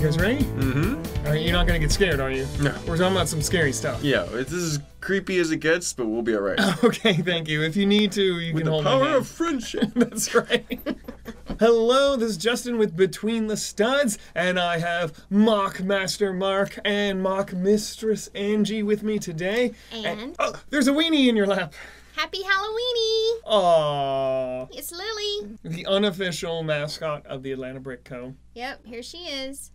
You guys ready? Mm-hmm. All right, you're not gonna get scared, are you? No. We're talking about some scary stuff. Yeah, it's as creepy as it gets, but we'll be alright. Okay, thank you. If you need to, you With can the hold my power hand. of friendship. That's right. Hello, this is Justin with Between the Studs, and I have Mock Master Mark and Mock Mistress Angie with me today. And? oh, there's a weenie in your lap. Happy Halloweeny! Aww. It's Lily. The unofficial mascot of the Atlanta Brick Co. Yep, here she is.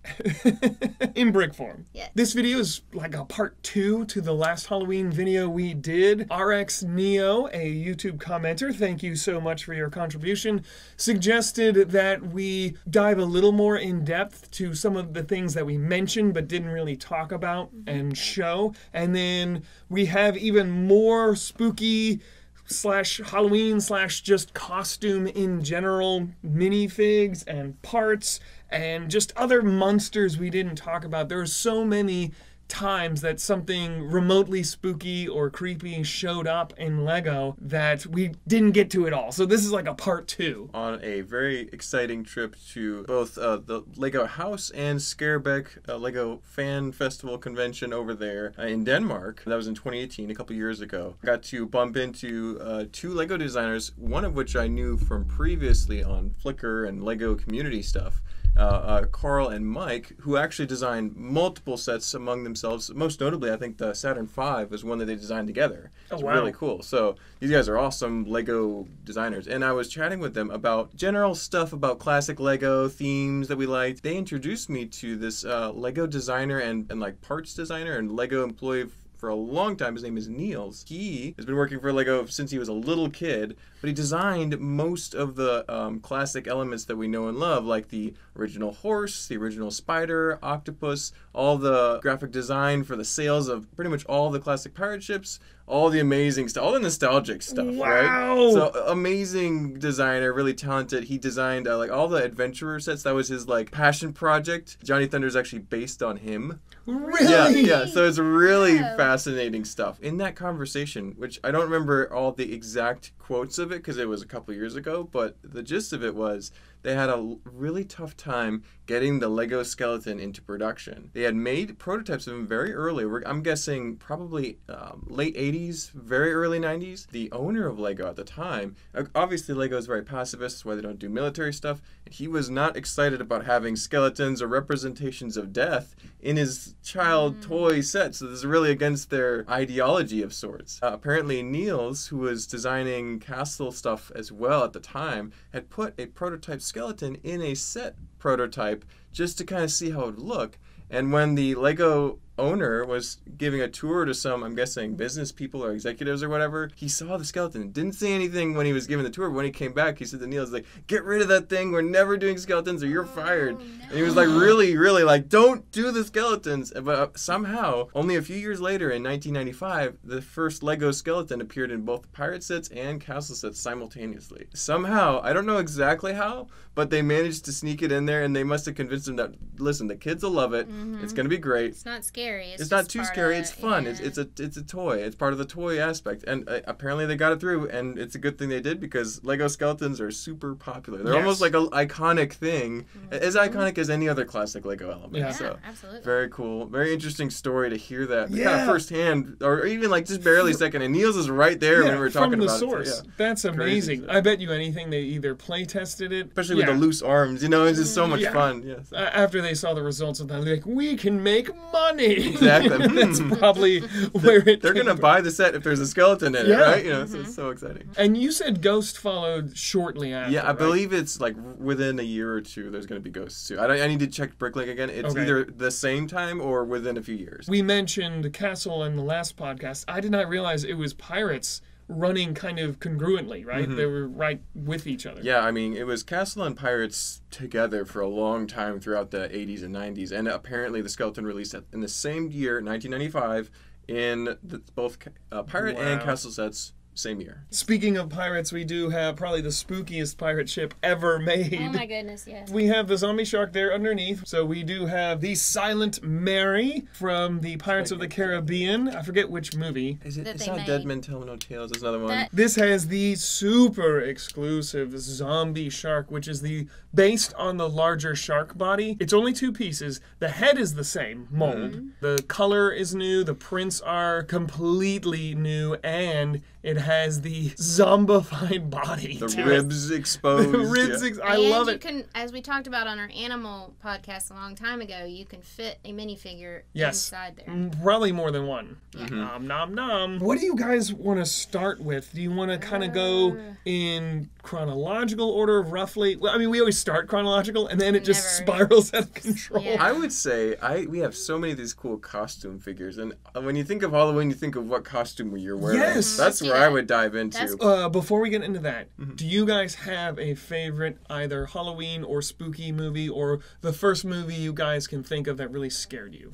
in brick form. Yes. This video is like a part two to the last Halloween video we did. RX Neo, a YouTube commenter, thank you so much for your contribution, suggested that we dive a little more in depth to some of the things that we mentioned but didn't really talk about mm-hmm. and show. And then we have even more spooky slash Halloween slash just costume in general minifigs and parts and just other monsters we didn't talk about. There are so many times that something remotely spooky or creepy showed up in Lego that we didn't get to it all. So this is like a part two. on a very exciting trip to both uh, the Lego House and Skærbæk uh, Lego Fan Festival convention over there uh, in Denmark. That was in 2018, a couple years ago. Got to bump into uh, two Lego designers, one of which I knew from previously on Flickr and Lego community stuff. Uh, uh, Carl and Mike, who actually designed multiple sets among themselves. Most notably, I think the Saturn V was one that they designed together. It's wow. really cool. So these guys are awesome Lego designers. And I was chatting with them about general stuff about classic Lego themes that we liked. They introduced me to this uh, Lego designer and, and like parts designer and Lego employee for a long time. His name is Niels. He has been working for Lego since he was a little kid, but he designed most of the um, classic elements that we know and love, like the original horse, the original spider, octopus, all the graphic design for the sails of pretty much all the classic pirate ships, all the amazing stuff, all the nostalgic stuff, Wow. right? So amazing designer, really talented. He designed uh, like all the adventurer sets. That was his like passion project. Johnny Thunder is actually based on him. Really? Yeah, yeah. So it's really Wow. fascinating stuff. In that conversation, which I don't remember all the exact quotes of it because it was a couple years ago, but the gist of it was they had a really tough time getting the Lego skeleton into production. They had made prototypes of him very early. I'm guessing probably um, late 80s, very early 90s. The owner of Lego at the time, obviously Lego is very pacifist, that's why they don't do military stuff. He was not excited about having skeletons or representations of death in his child toy set. So this is really against their ideology of sorts. Uh, apparently, Niels, who was designing castle stuff as well at the time, had put a prototype skeleton in a set prototype just to kind of see how it would look. And when the Lego owner was giving a tour to some, I'm guessing, business people or executives or whatever, he saw the skeleton. Didn't say anything when he was giving the tour. But when he came back, he said to Neil, "He's like, get rid of that thing. We're never doing skeletons, or you're fired." And he was like, really, really like, don't do the skeletons. But uh, somehow, only a few years later, in 1995, the first Lego skeleton appeared in both pirate sets and castle sets simultaneously. Somehow, I don't know exactly how, but they managed to sneak it in there, and they must have convinced them that listen, the kids will love it. It's gonna be great. It's not scary. It's, It's not too scary. of It's fun. yeah. It's it's a it's a toy. It's part of the toy aspect, and uh, apparently they got it through. And it's a good thing they did because Lego skeletons are super popular. They're Yes. almost like an iconic thing, as iconic as any other classic Lego element. Yeah. Yeah, So absolutely. very cool, very interesting story to hear that kind of firsthand, or even like just barely second. And Niels is right there when we were talking from the about source. it. So, yeah. That's amazing. stuff. I bet you anything they either play tested it, Especially yeah. with the loose arms, you know, it's just so much Yeah. fun. Yes. A- After they saw the results of that, they're like, "We can make money." Exactly. That's Hmm. probably where it. They're gonna from. buy the set if there's a skeleton in Yeah. it, right? You know, so it's so exciting. And you said Ghost followed shortly after. Yeah, I right? believe it's like within a year or two. There's going to be Ghosts too. I, don't, I need to check Bricklink again. It's Okay. either the same time or within a few years. We mentioned Castle in the last podcast. I did not realize it was pirates running kind of congruently, right? They were right with each other. Mm-hmm. yeah, I mean, it was Castle and Pirates together for a long time throughout the 80s and 90s, and apparently the Skeleton released in the same year, 1995, in the, both uh, Pirate and Castle sets same year. Speaking of pirates, we do have probably the spookiest pirate ship ever made. Oh my goodness, yes. We have the zombie shark there underneath. So we do have the Silent Mary from the Pirates of the Caribbean. I forget which movie. Is it? It's not made. Dead Men Tell No Tales. It's another one. That- This has the super exclusive zombie shark, which is the based on the larger shark body. It's only two pieces. The head is the same mold. Mm-hmm. The color is new. The prints are completely new, and it has the zombified body. the to it. ribs exposed. The ribs. yeah. ex- I and love you it. can, as we talked about on our animal podcast a long time ago, you can fit a minifigure Yes. inside there. Probably more than one. Mm-hmm. Nom nom nom. What do you guys want to start with? Do you want to kind of go Uh. in chronological order, roughly? Well, I mean, we always start chronological, and then it just Never. spirals out of control. Yeah. I would say I we have so many of these cool costume figures, and uh, when you think of Halloween, you think of what costume you're wearing. Yes. that's Let's do where I would dive into. That's- Uh, before we get into that, Mm-hmm. do you guys have a favorite either Halloween or spooky movie, or the first movie you guys can think of that really scared you?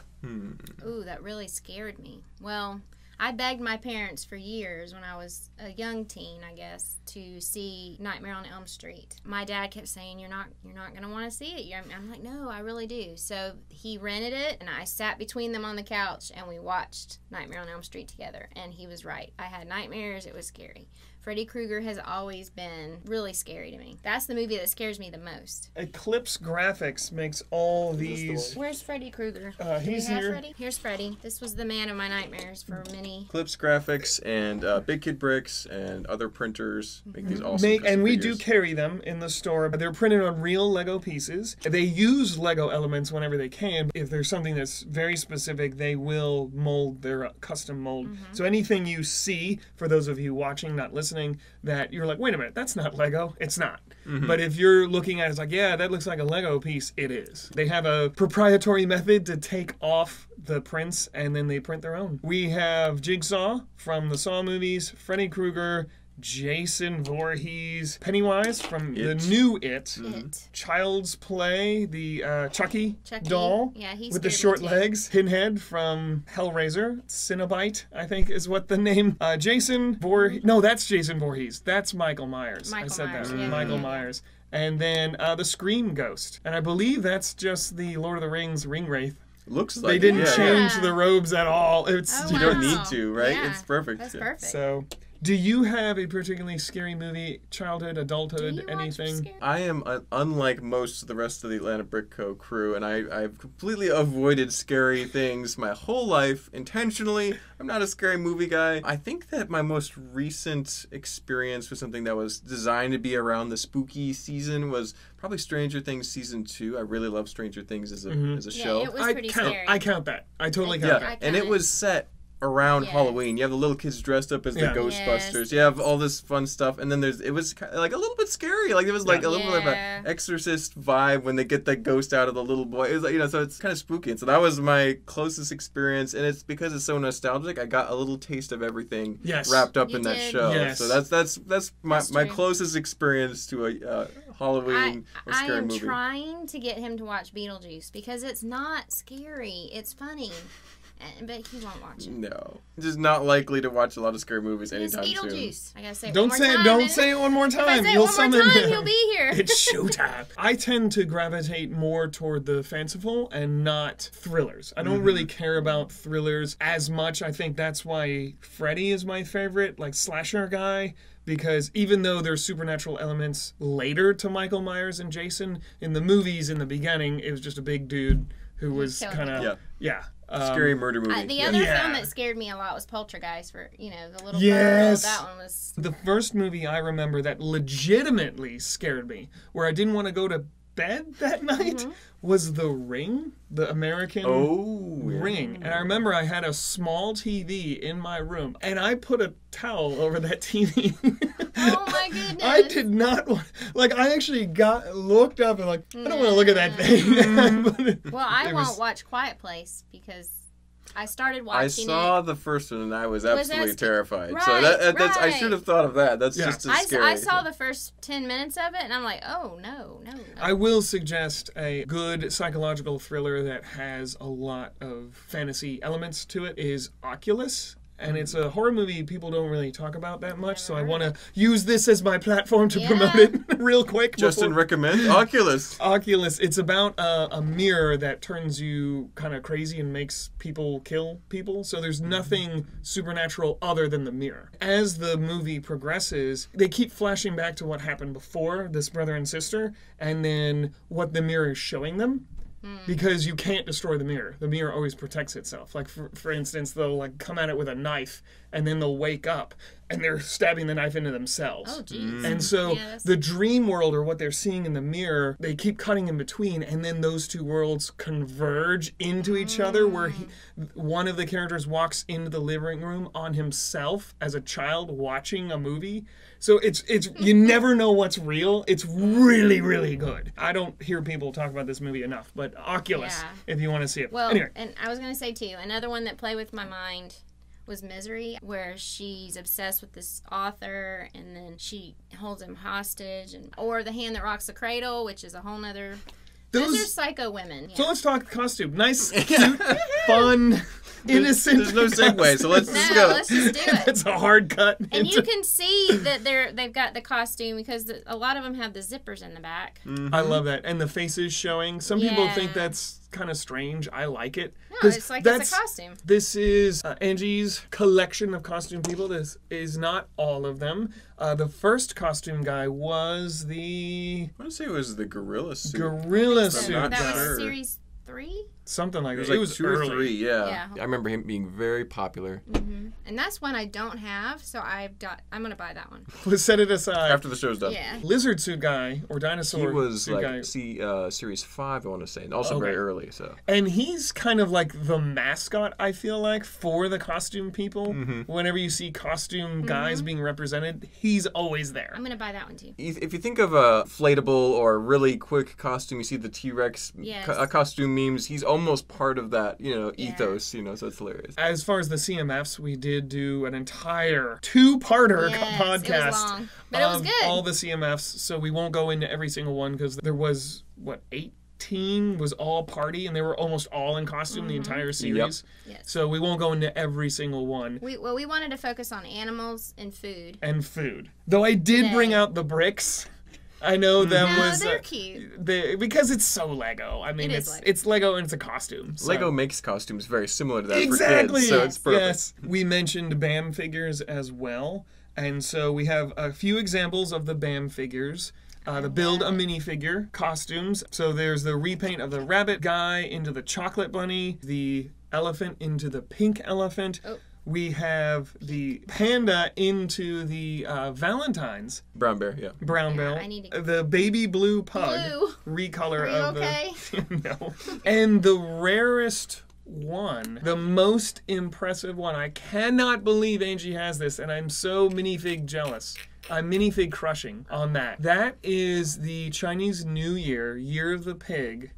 Ooh, that really scared me. Well, I begged my parents for years when I was a young teen, I guess, to see Nightmare on Elm Street. My dad kept saying, "You're not, you're not gonna want to see it." I'm, I'm like, "No, I really do." So he rented it, and I sat between them on the couch, and we watched Nightmare on Elm Street together. And he was right. I had nightmares. It was scary. Freddy Krueger has always been really scary to me. That's the movie that scares me the most. Eclipse Grafx makes all this the these. Where's Freddy Krueger? Uh, he's here. Freddy? Here's Freddy. This was the man of my nightmares for many Eclipse Grafx and uh, Big Kid Bricks and other printers make these awesome. Make, custom and we do carry them in the store. But they're printed on real Lego pieces. They use Lego elements whenever they can. If there's something that's very specific, they will mold their uh, custom mold. So anything you see, for those of you watching, not listening, that you're like, wait a minute, that's not Lego. It's not. Mm-hmm. But if you're looking at it, it's like, yeah, that looks like a Lego piece. It is. They have a proprietary method to take off the prints and then they print their own. We have Jigsaw from the Saw movies, Freddy Krueger, Jason Voorhees, Pennywise from the new It, It. Child's Play, the uh, Chucky, Chucky. doll Yeah, he with the short legs, Pinhead from Hellraiser, Cenobite, I think is what the name. Uh, Jason Voorhees. No, that's Jason Voorhees. That's Michael Myers. I said Myers, that. yeah, Michael yeah. Myers. And then uh, the Scream Ghost, and I believe that's just the Lord of the Rings ring wraith. Looks like They didn't it, change Yeah. the robes at all. It's Oh, You just- don't need to, right? Yeah, It's perfect. That's perfect. So, do you have a particularly scary movie, childhood, Do adulthood, you watch anything? scary- I am uh, unlike most of the rest of the Atlanta Brick Co. crew, and I, I've completely avoided scary things my whole life intentionally. I'm not a scary movie guy. I think that my most recent experience with something that was designed to be around the spooky season was probably Stranger Things season two. I really love Stranger Things as a Mhm. as a Yeah, show. it was I pretty count. scary. I count that. I totally I- count yeah, I that. and it kinda- was set around Yes. Halloween. You have the little kids dressed up as the Yeah. Ghostbusters. Yes. You have all this fun stuff, and then there's it was ki- like a little bit scary. Like it was like Yeah. a little bit of an Exorcist vibe when they get the ghost out of the little boy. It was like, you know, so it's kind of spooky. And so that was my closest experience, and it's because it's so nostalgic. I got a little taste of everything Yes. wrapped up You in that show. Yes. So that's that's that's my That's my closest experience to a uh, Halloween I, or I scary am movie. trying to get him to watch Beetlejuice because it's not scary. It's funny. And, but he won't watch it. no, just not likely to watch a lot of scary movies It's anytime soon. Beetlejuice. I gotta say it Don't one more say it. time, Don't say it one more If time. I say it You'll one more summon time, him. he'll be here. it's showtime. I tend to gravitate more toward the fanciful and not thrillers. I don't Mm-hmm. really care about thrillers as much. I think that's why Freddy is my favorite, like slasher guy. Because even though there's supernatural elements later to Michael Myers and Jason, in the movies in the beginning, it was just a big dude who was killed kind of Yeah. yeah. um, Scary murder movie. Uh, the other Yeah. film that scared me a lot was Poltergeist. For you know the little Yes. girl. That one was. The first movie I remember that legitimately scared me, where I didn't want to go to bed that night, Mm-hmm. was The Ring, the American Oh, yeah. Ring. And I remember I had a small TV in my room, and I put a towel over that TV. Oh my goodness. I did not want, like, I actually got looked up and like, I don't want to look at that Mm. thing. Well, I won't was- watch Quiet Place because I started watching. It. I saw it. the first one and I was Was absolutely that sc- terrified. so Right, that, that- that's I should have thought of that. That's Yeah. just as I, s- scary. I saw the first 10 minutes of it and I'm like, oh, no, no. no. I will suggest a good psychological thriller that has a lot of fantasy elements to it is Oculus. And it's a horror movie people don't really talk about that much. So I uh-huh. want to use this as my platform to Yeah. promote it real quick. Justin before- recommends Oculus. Oculus. It's about a, a mirror that turns you kind of crazy and makes people kill people. So there's mm-hmm. nothing supernatural other than the mirror. As the movie progresses, they keep flashing back to what happened before this brother and sister, and then what the mirror is showing them. Hmm. Because you can't destroy the mirror. The mirror always protects itself. Like for, for instance, they'll like come at it with a knife and then they'll wake up and they're stabbing the knife into themselves. Oh, jeez. Mm. And so Yeah, the dream world or what they're seeing in the mirror, they keep cutting in between, and then those two worlds converge into each other. Where he, mm. one of the characters walks into the living room on himself as a child watching a movie. So it's it's you never know what's real. It's really really good. I don't hear people talk about this movie enough, but Oculus, Yeah. if you want to see it. Well, anyway, and I was gonna say too, another one that played with my mind was Misery, where she's obsessed with this author, and then she holds him hostage, and or The Hand That Rocks the Cradle, which is a whole nother. Those, are psycho women. Yeah. So let's talk costume. Nice, cute, fun, innocent. There's no segue, so let's just go. let's just do it. It's a hard cut. And into- you can see that they're they've got the costume because the, a lot of them have the zippers in the back. Mm. I love that, and the faces showing. Some people think that's kind of strange. I like it. No, 'Cause it's like that's- it's a costume. This is uh, Angie's collection of costume people. This is not all of them. Uh, the first costume guy was the I want to say it was the gorilla suit. gorilla suit that was series three, something like It was that. like it was two early. or three, yeah. Yeah. I remember him being very popular. and that's one I don't have, so I've got. I'm gonna buy that one. Let's set it aside. After the show's done. Yeah. Lizard suit guy or dinosaur. He was suit like guy, see uh, series five, I want to say, and also very early. So and he's kind of like the mascot. I feel like for the costume people. Whenever you see costume guys being represented, he's always there. I'm gonna buy that one too. if if you think of a inflatable or really quick costume, you see the T Rex Yes. co- uh, costume memes. He's almost part of that, you know, Yeah. ethos. You know, so it's hilarious. As far as the CMFs, we did do an entire two-parter Yes, podcast it was long, but it was of good. all the CMFs. So we won't go into every single one because there was what 18 was all party, and they were almost all in costume the mm-hmm. entire series. Yes. So we won't go into every single one. We well, we wanted to focus on animals and food. And food, though I did Today. bring out the bricks. I know them No, was they're uh, cute. they, because it's so Lego. I mean, It is it's Lego. it's Lego and it's a costume. so- Lego makes costumes very similar to that exactly. for kids, so it's perfect. Yes, we mentioned BAM figures as well, and so we have a few examples of the BAM figures. Uh, the build a minifigure costumes. So there's the repaint of the rabbit guy into the chocolate bunny, the elephant into the pink elephant. Oh. We have the panda into the uh, Valentine's Brown bear, yeah. brown Yeah. I need to- The baby blue pug Blue. recolor Are you of okay? the no. And the rarest one, the most impressive one. I cannot believe Angie has this, and I'm so minifig jealous. I'm minifig crushing on that. That is the Chinese New Year, Year of the Pig.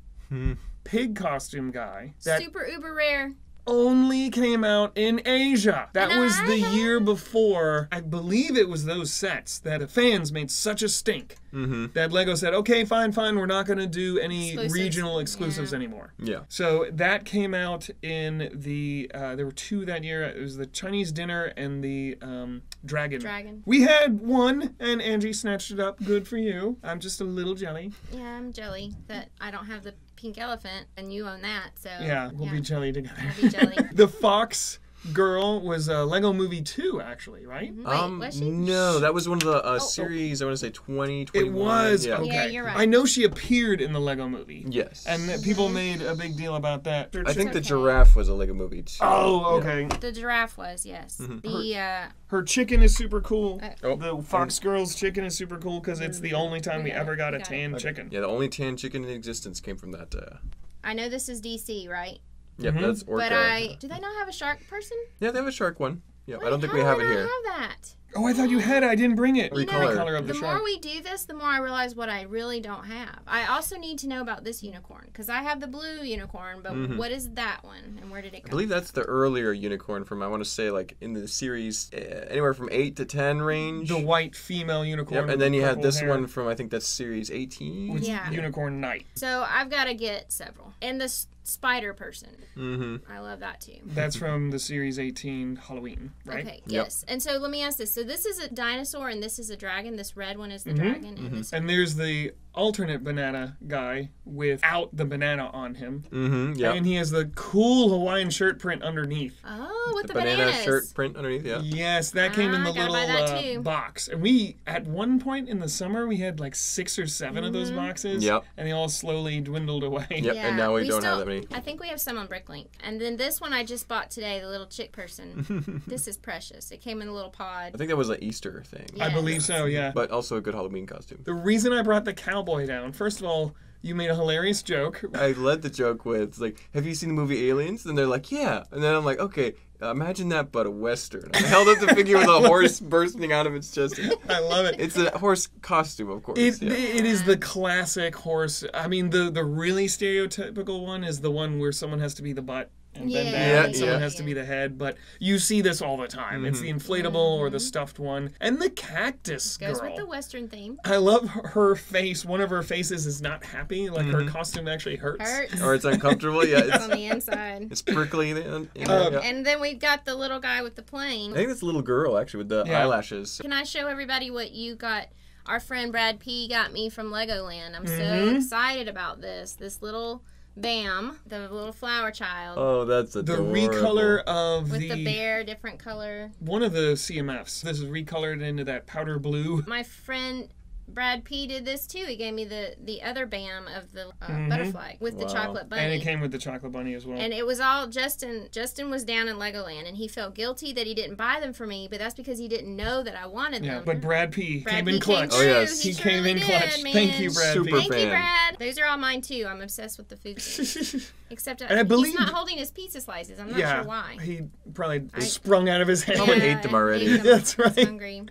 Pig costume guy that Super uber rare. Only came out in Asia. That was the year before. I believe it was those sets that the fans made such a stink that Lego said, "Okay, fine, fine, we're not going to do any Exclusives. regional exclusives Yeah. anymore." Yeah. So that came out in the. Uh, there were two that year. It was the Chinese dinner and the um, dragon. Dragon. We had one, and Angie snatched it up. Good for you. I'm just a little jelly. Yeah, I'm jelly that I don't have the pink elephant, and you own that. So Yeah, we'll be jelly together. We'll be jelly. the fox girl was a Lego Movie 2, actually, right? Wait, um, was she? no, that was one of the uh, oh. series. I want to say 20, It was Yeah. okay. Yeah, you're right. I know she appeared in the Lego Movie, Yes. and that people made a big deal about that. I think the giraffe was a Lego movie too. Oh, Yeah. okay. The giraffe was yes. The uh, Her chicken is super cool. Oh. The Fox Girl's chicken is super cool because it's the only time we got ever got we a got tan it. chicken. Yeah, the only tan chicken in existence came from that. Uh, I know this is DC, right? Yep, Mm-hmm. that's Orca. But I do they not have a shark person? Yeah, they have a shark one. Yeah, I don't think we have it I here. Have that? Oh, I thought you had it. I didn't bring it. You know, Recolor of the, the shark. more we do this, the more I realize what I really don't have. I also need to know about this unicorn because I have the blue unicorn, but what is that one and where did it come? I believe that's the earlier unicorn from I want to say like in the series uh, anywhere from eight to ten range. the white female unicorn. Yep, and then you had this hair, one from I think that's series eighteen. with Yeah. Unicorn Knight. So I've got to get several. And this spider person. Mm-hmm. I love that too. That's from the series 18 Halloween, right? Okay, Yep. yes. And so let me ask this. So this is a dinosaur and this is a dragon. This red one is the Mhm. dragon and this And there's the alternate banana guy without the banana on him. Mm-hmm. Yeah. And he has the cool Hawaiian shirt print underneath. Oh, with the, the, banana bananas. shirt print underneath. Yeah. Yes, that came in Ah, the little uh, box. And we, at one point in the summer, we had like six or 7 of those Mm-hmm. boxes. Yep. And they all slowly dwindled away. Yep. and now we, don't have that many. I think we have some on Bricklink. And then this one I just bought today, the little chick person. this is precious. It came in a little pod. I think that was an Easter thing, I believe so, yeah. but also a good Halloween costume. The reason I brought the cowboy down, first of all, you made a hilarious joke. I led the joke with like, "Have you seen the movie Aliens?" And they're like, "Yeah." And then I'm like, "Okay, imagine that, but a western." I held up the figure with a horse bursting out of its chest. I love it. It's a horse costume, of course. It, yeah. it is the classic horse. I mean, the the really stereotypical one is the one where someone has to be the butt and bend Yeah, down, Yeah, and someone yeah. has to be the head. But you see this all the time. It's the inflatable or the stuffed one, and the cactus Goes girl. with the Western theme. I love her- her face. One of her faces is not happy. Like her costume actually hurts. Hurts. or it's uncomfortable. Yeah, It's it's, on the inside. it's prickly. And, and- Uh, yeah. And then we've got the little guy with the plane I think that's a little girl actually with the Yeah. eyelashes. Can I show everybody what you got? Our friend Brad P got me from Legoland. I'm so Mhm. excited about this. This little Bam, the little flower child Oh, that's adorable. The recolor of with the, the bear, different color. one of the CMFs. This is recolored into that powder blue. My friend Brad P did this too. He gave me the the other Bam of the uh, Mhm. butterfly with the chocolate bunny. And it came with the chocolate bunny as well. And it was all Justin. Justin was down in Legoland, and he felt guilty that he didn't buy them for me. But that's because he didn't know that I wanted yeah, them. but Brad P Brad came P in clutch. Oh, yes. He, He came in truly clutch. Did, man. Thank you, Brad Super P. Thank you. Brad. Those are all mine too. I'm obsessed with the food. Except And I believe he's not holding his pizza slices. I'm not yeah, sure why. he probably I- sprung out of his head. Probably Yeah, ate them already. ate them. That's I was right. hungry.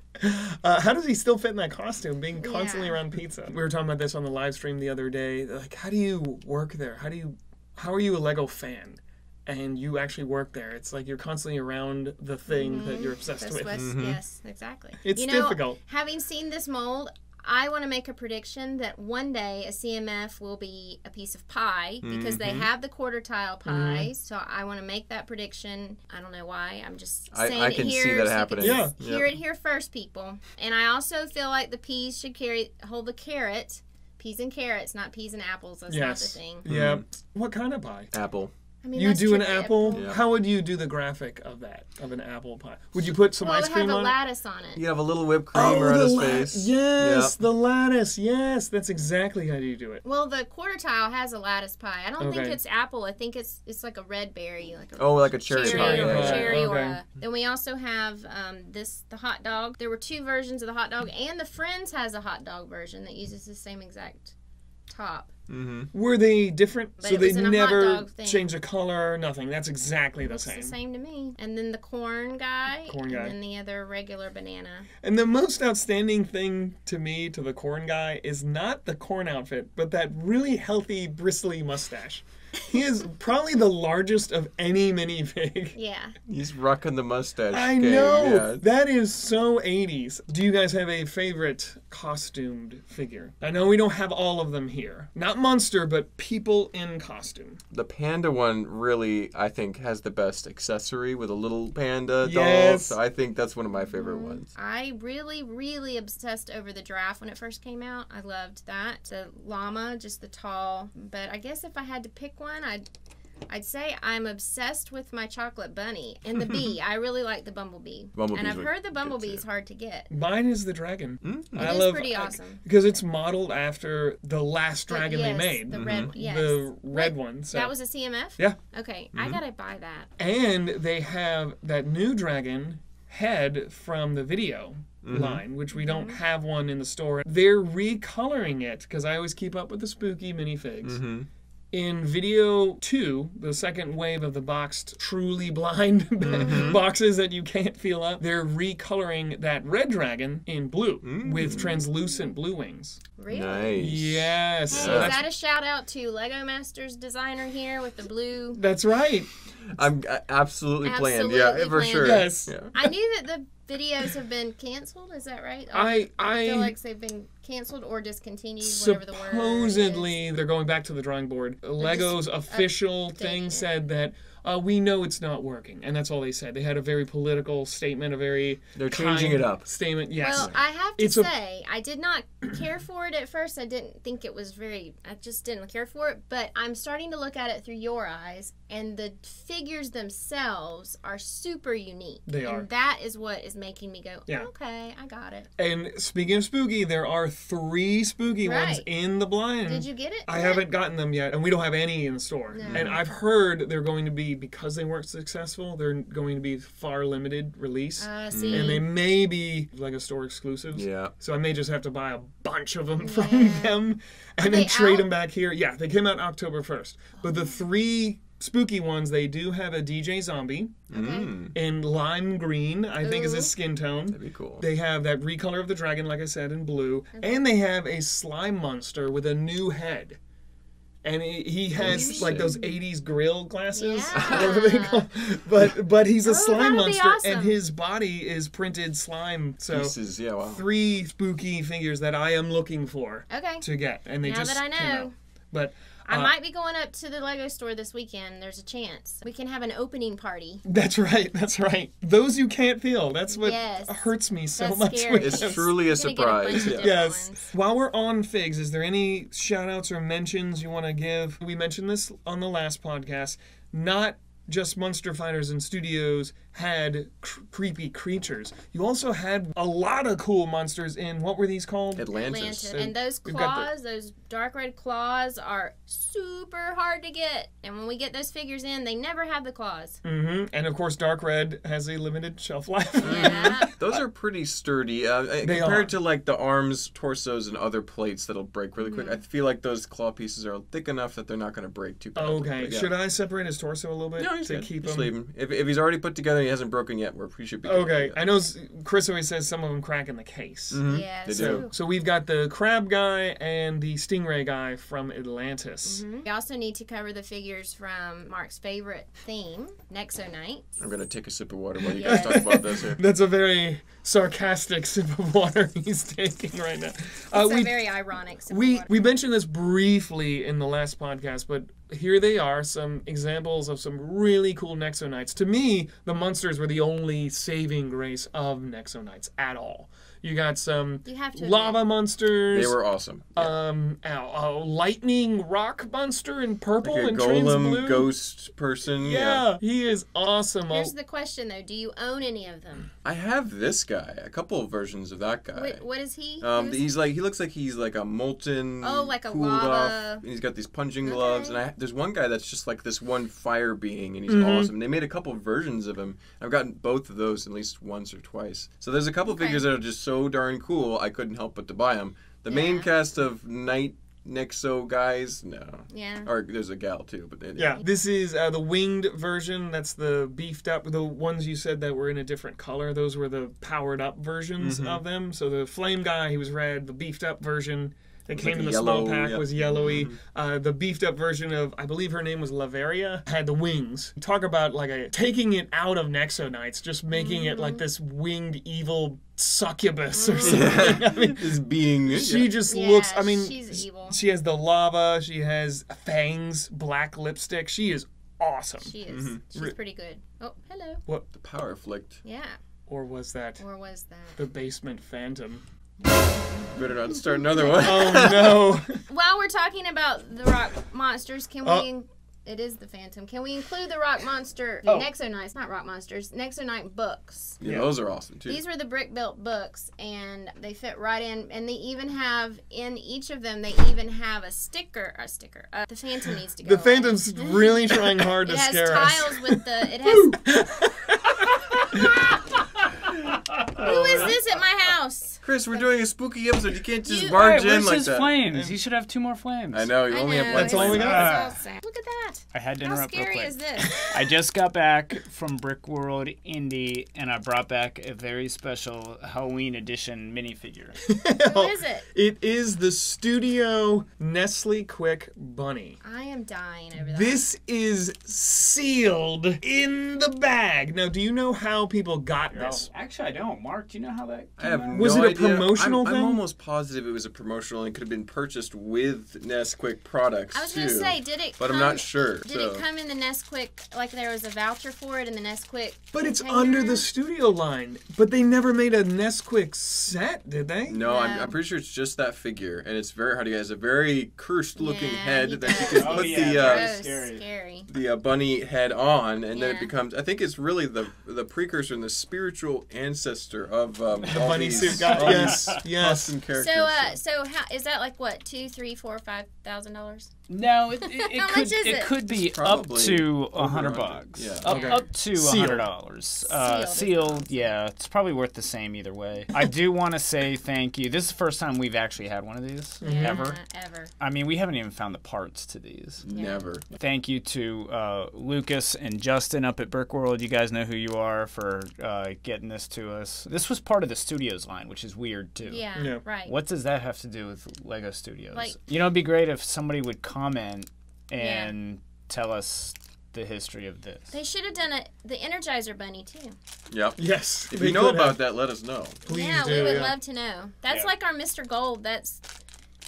Uh, how does he still fit in that costume, being constantly Yeah. around pizza? We were talking about this on the live stream the other day. Like, how do you work there? How do you, how are you a Lego fan? And you actually work there. It's like you're constantly around the thing that you're obsessed This with. was- Mhm. Yes, exactly. It's you know, difficult. Having seen this mold, I want to make a prediction that one day a CMF will be a piece of pie because they Mhm. have the quarter tile Mm-hmm. So I want to make that prediction. I don't know why. I'm just I- saying I it can see here. that so you happening. Yeah. Hear Yep. it here first, people. And I also feel like the peas should carry hold the carrot. Peas and carrots, not peas and apples. That's not the Yes. thing. Yeah. What kind of pie? Apple. I mean, you do an tricky. apple? Yeah. How would you do the graphic of that, of an apple pie? Would you put some Well, it ice would cream have a lattice on it. You have a little whipped cream Oh, around the his la- face. Yes, the lattice. Yes, that's exactly how you do it. Well, the quarter tile has a lattice pie. I don't think it's apple. I think it's it's like a red berry, like a Oh, like a cherry, cherry, pie. or pie. a cherry or a. Then we also have um, this the hot dog. There were two versions of the hot dog, and the Friends has a hot dog version that uses the same exact top. Mm-hmm. Were they different? But so it they was in a hot never dog change the color, nothing. That's exactly the Looks same. the same to me. And then the corn guy, Corn guy. and then the other regular banana. And the most outstanding thing to me to the corn guy is not the corn outfit, but that really healthy bristly mustache. He is probably the largest of any minifig. Yeah. He's rocking the mustache. I game, know. Yeah. That is so 80s. Do you guys have a favorite costumed figure? I know we don't have all of them here. Not monster, but people in costume. The panda one really, I think, has the best accessory with a little panda doll. Yes. So I think that's one of my favorite Mm-hmm. ones. I really, really obsessed over the giraffe when it first came out. I loved that. The llama, just the tall. But I guess if I had to pick one, I'd I'd say I'm obsessed with my chocolate bunny and the bee. I really like the bumblebee. Bumblebees and I've heard the good, bumblebee is hard to get. Mine is the dragon. Mm-hmm. It I is love pretty I- awesome. because it's modeled after the last The- dragon yes, they made. The Mhm. red, yes. The red What? one. So. That was a CMF? Yeah. Okay, I gotta buy that. And they have that new dragon head from the VIDIYO Mhm. line, which we don't Mm-hmm. have one in the store. They're recoloring it because I always keep up with the spooky minifigs. Mm-hmm. In video two, the second wave of the boxed, truly blind Mhm. boxes that you can't feel up, they're recoloring that red dragon in blue with Mm. translucent blue wings. Really? Nice. Yes. Hey, so is that's, that a shout out to Lego Masters designer here with the blue? that's right. I'm uh, absolutely planned. Yeah, Absolutely for planned. sure. Yes. Yeah. I knew that the videos have been canceled. Is that right? I I feel like they've been canceled or discontinued. Whatever the word. is. supposedly they're going back to the drawing board. Lego's official thing said that uh, we know it's not working, and that's all they said. They had a very political statement, a very They're changing it up. statement. Yes, Well, I have to It's say, I did not care for it at first. I didn't think it was very. I just didn't care for it. But I'm starting to look at it through your eyes, and the figures themselves are super unique. They and are. that is what is making me go, Yeah. okay, I got it. and speaking of spooky, there are three spooky ones in the blind. Did you get it? I yet? haven't gotten them yet, and we don't have any in store. No. And I've heard they're going to be because they weren't successful. They're going to be far limited release, Uh, see, and they may be like a store exclusives. Yeah. So I may just have to buy a bunch of them from Yeah. them Are and then trade out? them back here. Yeah, they came out October 1st. But the three spooky ones, they do have a DJ Zombie Mm, in lime green, I think is his skin tone. that'd be cool. They have that recolor of the dragon, like I said, in blue. And they have a slime monster with a new head. And he, he oh, has like those 80s grill glasses, Yeah. whatever they call. But but he's a Oh, slime that would be monster, and his body is printed slime. So Pieces, yeah, wow. three spooky figures that I am looking for Okay. to get, and they Now just that I came out. know. But I uh, might be going up to the Lego store this weekend. There's a chance we can have an opening party. that's right, that's right. Those you can't feel. That's what Yes. hurts me so That's much. scary. It's them. truly a I'm gonna get a bunch surprise. of Yeah. Yes. ones. While we're on figs, is there any shout outs or mentions you want to give? We mentioned this on the last podcast. Not just Monster Fighters and Studios had cr- creepy creatures. You also had a lot of cool monsters in what were these called? Atlantis. Atlanta. And those we've the- claws, those dark red claws, are super hard to get. And when we get those figures in, they never have the claws. Mm -hmm. And of course, Dark Red has a limited shelf life. Yeah. Those are pretty sturdy. Uh, uh, They compared are. to like the arms, torsos, and other plates that'll break really quick. I feel like those claw pieces are thick enough that they're not going to break too badly. okay. Yeah. Should I separate his torso a little bit No, he's to good. keep Just him? leave him. If, if he's already put together and he hasn't broken yet, we're, we should be. Okay. I know Chris always says some of them crack in the case. Mhm. Yeah, They so- do. So we've got the crab guy and the stingray guy from Atlantis. We also need to cover the figures from Mark's favorite theme, Nexo Knights. I'm going to take a sip of water while you Yes. guys talk about this here. That's a very sarcastic sip of water he's taking right now. Uh, It's a very ironic. sip of we water. we mentioned this briefly in the last podcast, but here they are, some examples of some really cool Nexo Knights. To me, the monsters were the only saving grace of Nexo Knights at all. You got some You have to lava admit. monsters. They were awesome. Yeah. um a, a lightning rock monster in purple like a and trans golem blue. ghost person. Yeah, he is awesome. Here's I'll- the question though: Do you own any of them? I have this guy. A couple of versions of that guy. What, what is he? Um, Who's- he's like he looks like he's like a molten, Oh, like a cooled lava- off, and he's got these punching gloves. Okay. And I, there's one guy that's just like this one fire being, and he's Mhm. awesome. They made a couple of versions of him. I've gotten both of those at least once or twice. So there's a couple Okay. figures that are just so darn cool. I couldn't help but to buy them. The main cast of Night Nexo guys, no. yeah. Or there's a gal too, but they, yeah, this is uh, the winged version. That's the beefed up. The ones you said that were in a different color. Those were the powered up versions Mhm. of them. So the flame guy, he was red. The beefed up version that came like in a the small pack yeah. was yellowy. Mhm. Uh, the beefed up version of, I believe her name was Lavaria, had the wings. Talk about like a taking it out of Nexo Knights, just making it like this winged evil succubus or something. I mean, this being. she yeah. just Yeah, looks. I mean, she's evil. she has the lava. She has fangs, black lipstick. She is awesome. She is. Mhm. She's pretty good. Oh, hello. What the power flicked. Yeah. Or was that Or was that? the basement phantom? Better not start another one. Oh no! While we're talking about the rock monsters, can we? Oh. in- it is the Phantom. Can we include the rock monster, Oh. Nexo Knights, not rock monsters, Nexo Knight books? yeah, Yeah. those are awesome too. These were the brick built books, and they fit right in. And they even have in each of them, they even have a sticker. A sticker. Uh, the Phantom needs to go. the away. Phantom's really trying hard to scare us. It has tiles with the. It has. Who is this at my house? Chris, we're doing a spooky episode. You can't just You- barge Alright, in where's like his that. flames? He should have two more flames. I know. You I only know, have one. That's all we got. Ah. Look at that. I had to How interrupt real scary quick. is this? I just got back from Brick World Indy, and I brought back a very special Halloween edition minifigure. Who is it? It is the Studio Nestle Quick Bunny. I am dying over that. This is sealed in the bag. Now, do you know how people got this? actually, I don't. Mark, do you know how that? I have came out? Was it a idea. promotional I'm, thing? I'm almost positive it was a promotional and could have been purchased with Nesquik products I was gonna say, did it? but I'm not sure. Did so. it come in the Nesquik? Like there was a voucher for it in the Nesquik? But it's under the Studio line. But they never made a Nesquik set, did they? No, I'm, I'm pretty sure it's just that figure, and it's very hard to get. It has a very cursed looking Yeah, head he that you does. can Oh, put yeah, the uh, Gross, scary. scary. the uh, bunny head on, and then it becomes. I think it's really the the precursor and the spiritual ancestor of um, all bunny suit guy, all yes, yes. custom characters. So, uh, so how is that like what two, three, four, five thousand dollars? No, it, it, it How could much is it it? could be up to a hundred bucks. Yeah. Up, okay. up to a hundred dollars. Uh, Sealed sealed, yeah, it's probably worth the same either way. I do want to say thank you. This is the first time we've actually had one of these ever. Yeah, ever. I mean, we haven't even found the parts to these. Never. Thank you to uh, Lucas and Justin up at Brick World. You guys know who you are for uh, getting this to us. This was part of the studios line, which is weird too. Yeah, Yeah. right. What does that have to do with Lego Studios? Like- you know, it'd be great if somebody would comment and tell us the history of this. They should have done a the Energizer Bunny too. Yep. Yes. If you know about have. that, let us know. please yeah, do. we would yeah. love to know. That's Yeah. like our Mr. Gold. That's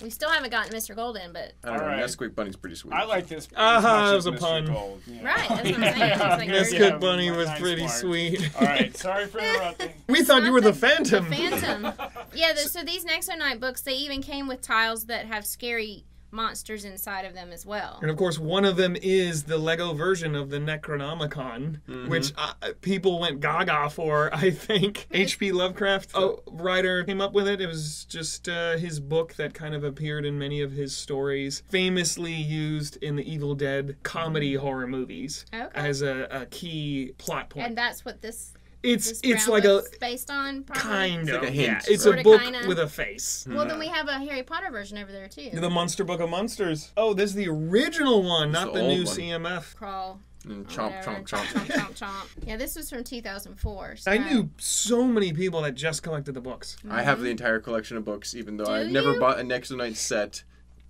we still haven't gotten Mr. Gold in, but I don't know. Alright. Nesquik Bunny's pretty sweet. I like this. Ah, as much that was a Mr. pun. Gold, yeah. right. That's what I'm saying. It's like Nesquik Yeah, Bunny was nice pretty mark. sweet. All right, sorry for interrupting. We thought you were the, the- Phantom. The Phantom. Yeah, the, so these Nexo Knight books, they even came with tiles that have scary monsters inside of them as well. And of course, one of them is the Lego version of the Necronomicon, Mm-hmm. which uh, people went gaga for, I think. H.P. Lovecraft, a writer, came up with it. It was just uh, his book that kind of appeared in many of his stories, famously used in the Evil Dead comedy horror movies Okay. as a, a key plot point. And that's what this, it's this it's brown like a based on. Probably. kind like of a hint, yeah. It's Sorta, a book kinda. with a face. Well, then we have a Harry Potter version over there too. The Monster Book of Monsters. Oh, this is the original one, not the the, new one. CMF. Crawl. Mm, and chomp, chomp, chomp. chomp, chomp, chomp. Yeah, this was from 2004. So. I knew so many people that just collected the books. I have the entire collection of books, even though Do I've never you? bought a Nexo Knight set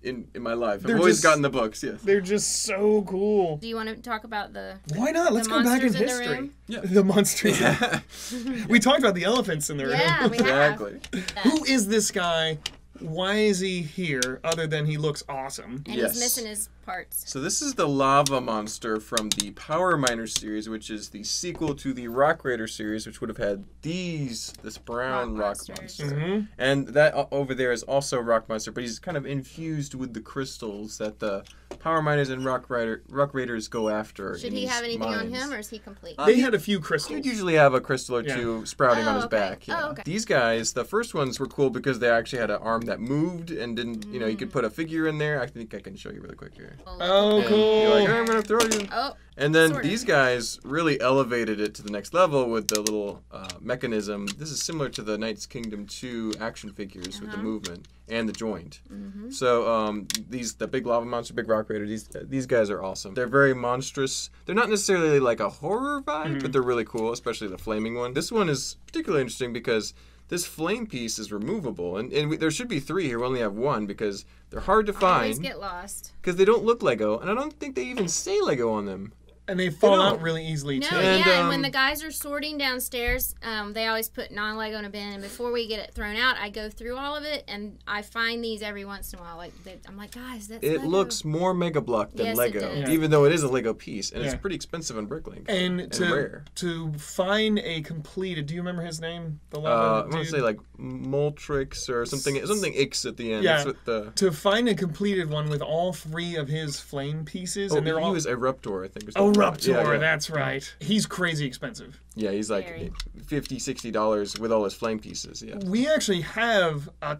in, in my life. They're I've always just- gotten the books, yes. They're just so cool. Do you want to talk about the? Why not? Let's go back in monsters in the history. room? Yeah. The monsters. we talked about the elephants in the room. Yeah, we have. exactly. Who is this guy? Why is he here other than he looks awesome? And Yes. he's missing his parts. So this is the lava monster from the Power Miner series, which is the sequel to the Rock Raider series, which would have had these, this brown Rock rock, monsters. monster. Mhm. And that over there is also Rock Monster, but he's kind of infused with the crystals that the Power Miners and Rock Rider, Rock Raiders go after. Should he have anything on him, or is he complete? Uh, They he- had a few crystals. He'd usually have a crystal or Yeah. two sprouting on Oh, his okay. back. Yeah. Oh, okay. These guys, the first ones were cool because they actually had an arm that moved and didn't, you know, you could put a figure in there. I think I can show you really quick here. Oh, And cool. You're like, "Oh, I'm gonna throw you. Oh, And then Sorta. these guys really elevated it to the next level with the little uh, mechanism. This is similar to the Knights Kingdom 2 action figures with the Uh-huh. movement and the joint. Mm-hmm. So um, these the big lava monster, big rock raider. These these guys are awesome. They're very monstrous. They're not necessarily like a horror vibe, but they're really cool, especially the flaming one. This one is particularly interesting because. This flame piece is removable, and, and we, there should be three here. We only have one because they're hard to always find get lost. because they don't look Lego, and I don't think they even say Lego on them. And they fall out really easily No, too. And, yeah, and when um, the guys are sorting downstairs, um, they always put non-Lego in a bin, and before we get it thrown out, I go through all of it, and I find these every once in a while. Like they, I'm like, guys, that's It Lego. looks more Mega Block than Yes, it Lego, does. Yeah. even though it is a Lego piece, and Yeah. it's pretty expensive on Bricklink. And to rare. to find a completed, do you remember his name? The Uh, lava I want to say like Moltrix or something, something X at the end. Yeah. That's the. to find a completed one with all three of his flame pieces, Oh, and they're he all was Eruptor, I think. Or Oh, something. Yeah, yeah. that's right. He's crazy expensive. Yeah, he's like Very. 50 60 dollars with all his flame pieces. Yeah. We actually have a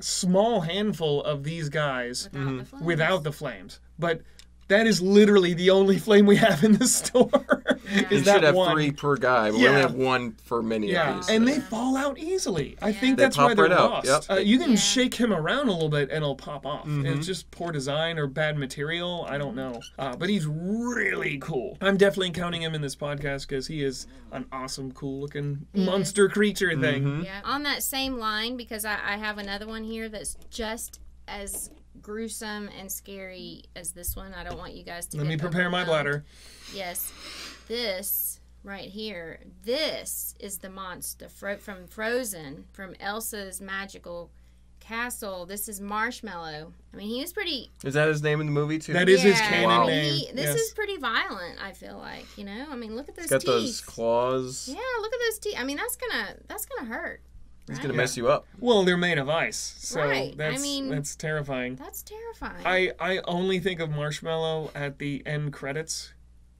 small handful of these guys without the flames. without the flames, but that is literally the only flame we have in the store. Is You that should have one. three per guy, but we Yeah. only have one for many Yeah, of these. and so- they fall out easily. I think They that's why pop they're right out, lost. yep. Uh, you can Yeah. shake him around a little bit and it'll pop off. Mm-hmm. It's just poor design or bad material. I don't know. Uh, but he's really cool. I'm definitely counting him in this podcast because he is an awesome, cool looking monster creature thing. Mm-hmm. Yeah. On that same line, because I, I have another one here that's just as gruesome and scary as this one. I don't want you guys to. Let get me prepare my bladder. Yes, this right here. This is the monster fro- from Frozen, from Elsa's magical castle. This is Marshmallow. I mean, he was pretty. Is that his name in the movie too? That is his yeah, canon I mean, name. he- this yes. is pretty violent. I feel like you know. I mean, look at those He's got teeth. those claws. Yeah, look at those teeth. I mean, that's gonna that's gonna hurt. He's right? gonna mess you up. Well, they're made of ice, so Right, I that's mean- that's terrifying. That's terrifying. I I only think of Marshmallow at the end credits.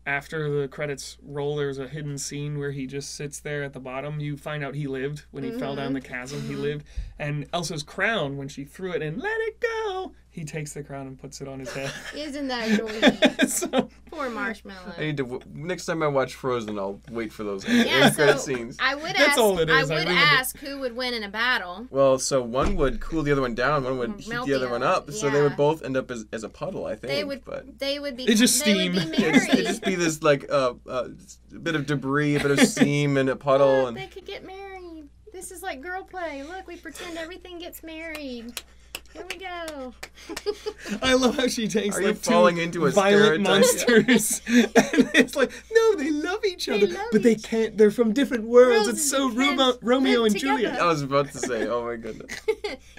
After the credits roll, there's a hidden scene where he just sits there at the bottom. You find out he lived when he fell down the mm-hmm. chasm. He mm-hmm. lived, and Elsa's crown when she threw it and let it go. He takes the crown and puts it on his head. Isn't that joy? so Poor marshmallow. I need to. w- Next time I watch Frozen, I'll wait for those Yeah, end credit so scenes. I would That's ask. all it I is, I would ask who would win in a battle. Well, so one would cool the other one down, one would heat the other one other, up, so they would both end up as, as a puddle, I think. They would. but They would be. It's just they steam. it'd just, it'd just be this like uh, uh, a bit of debris, a bit of steam, and a puddle, Look, and they could get married. This is like girl play. Look, we pretend everything gets married. Here we go. I love how she takes Are you like falling two into a violent stereotype? monsters, and it's like no, they love each other, love but they can't. They're from different worlds. Worlds it's so Roma, Romeo and together. Juliet. I was about to say, oh my goodness.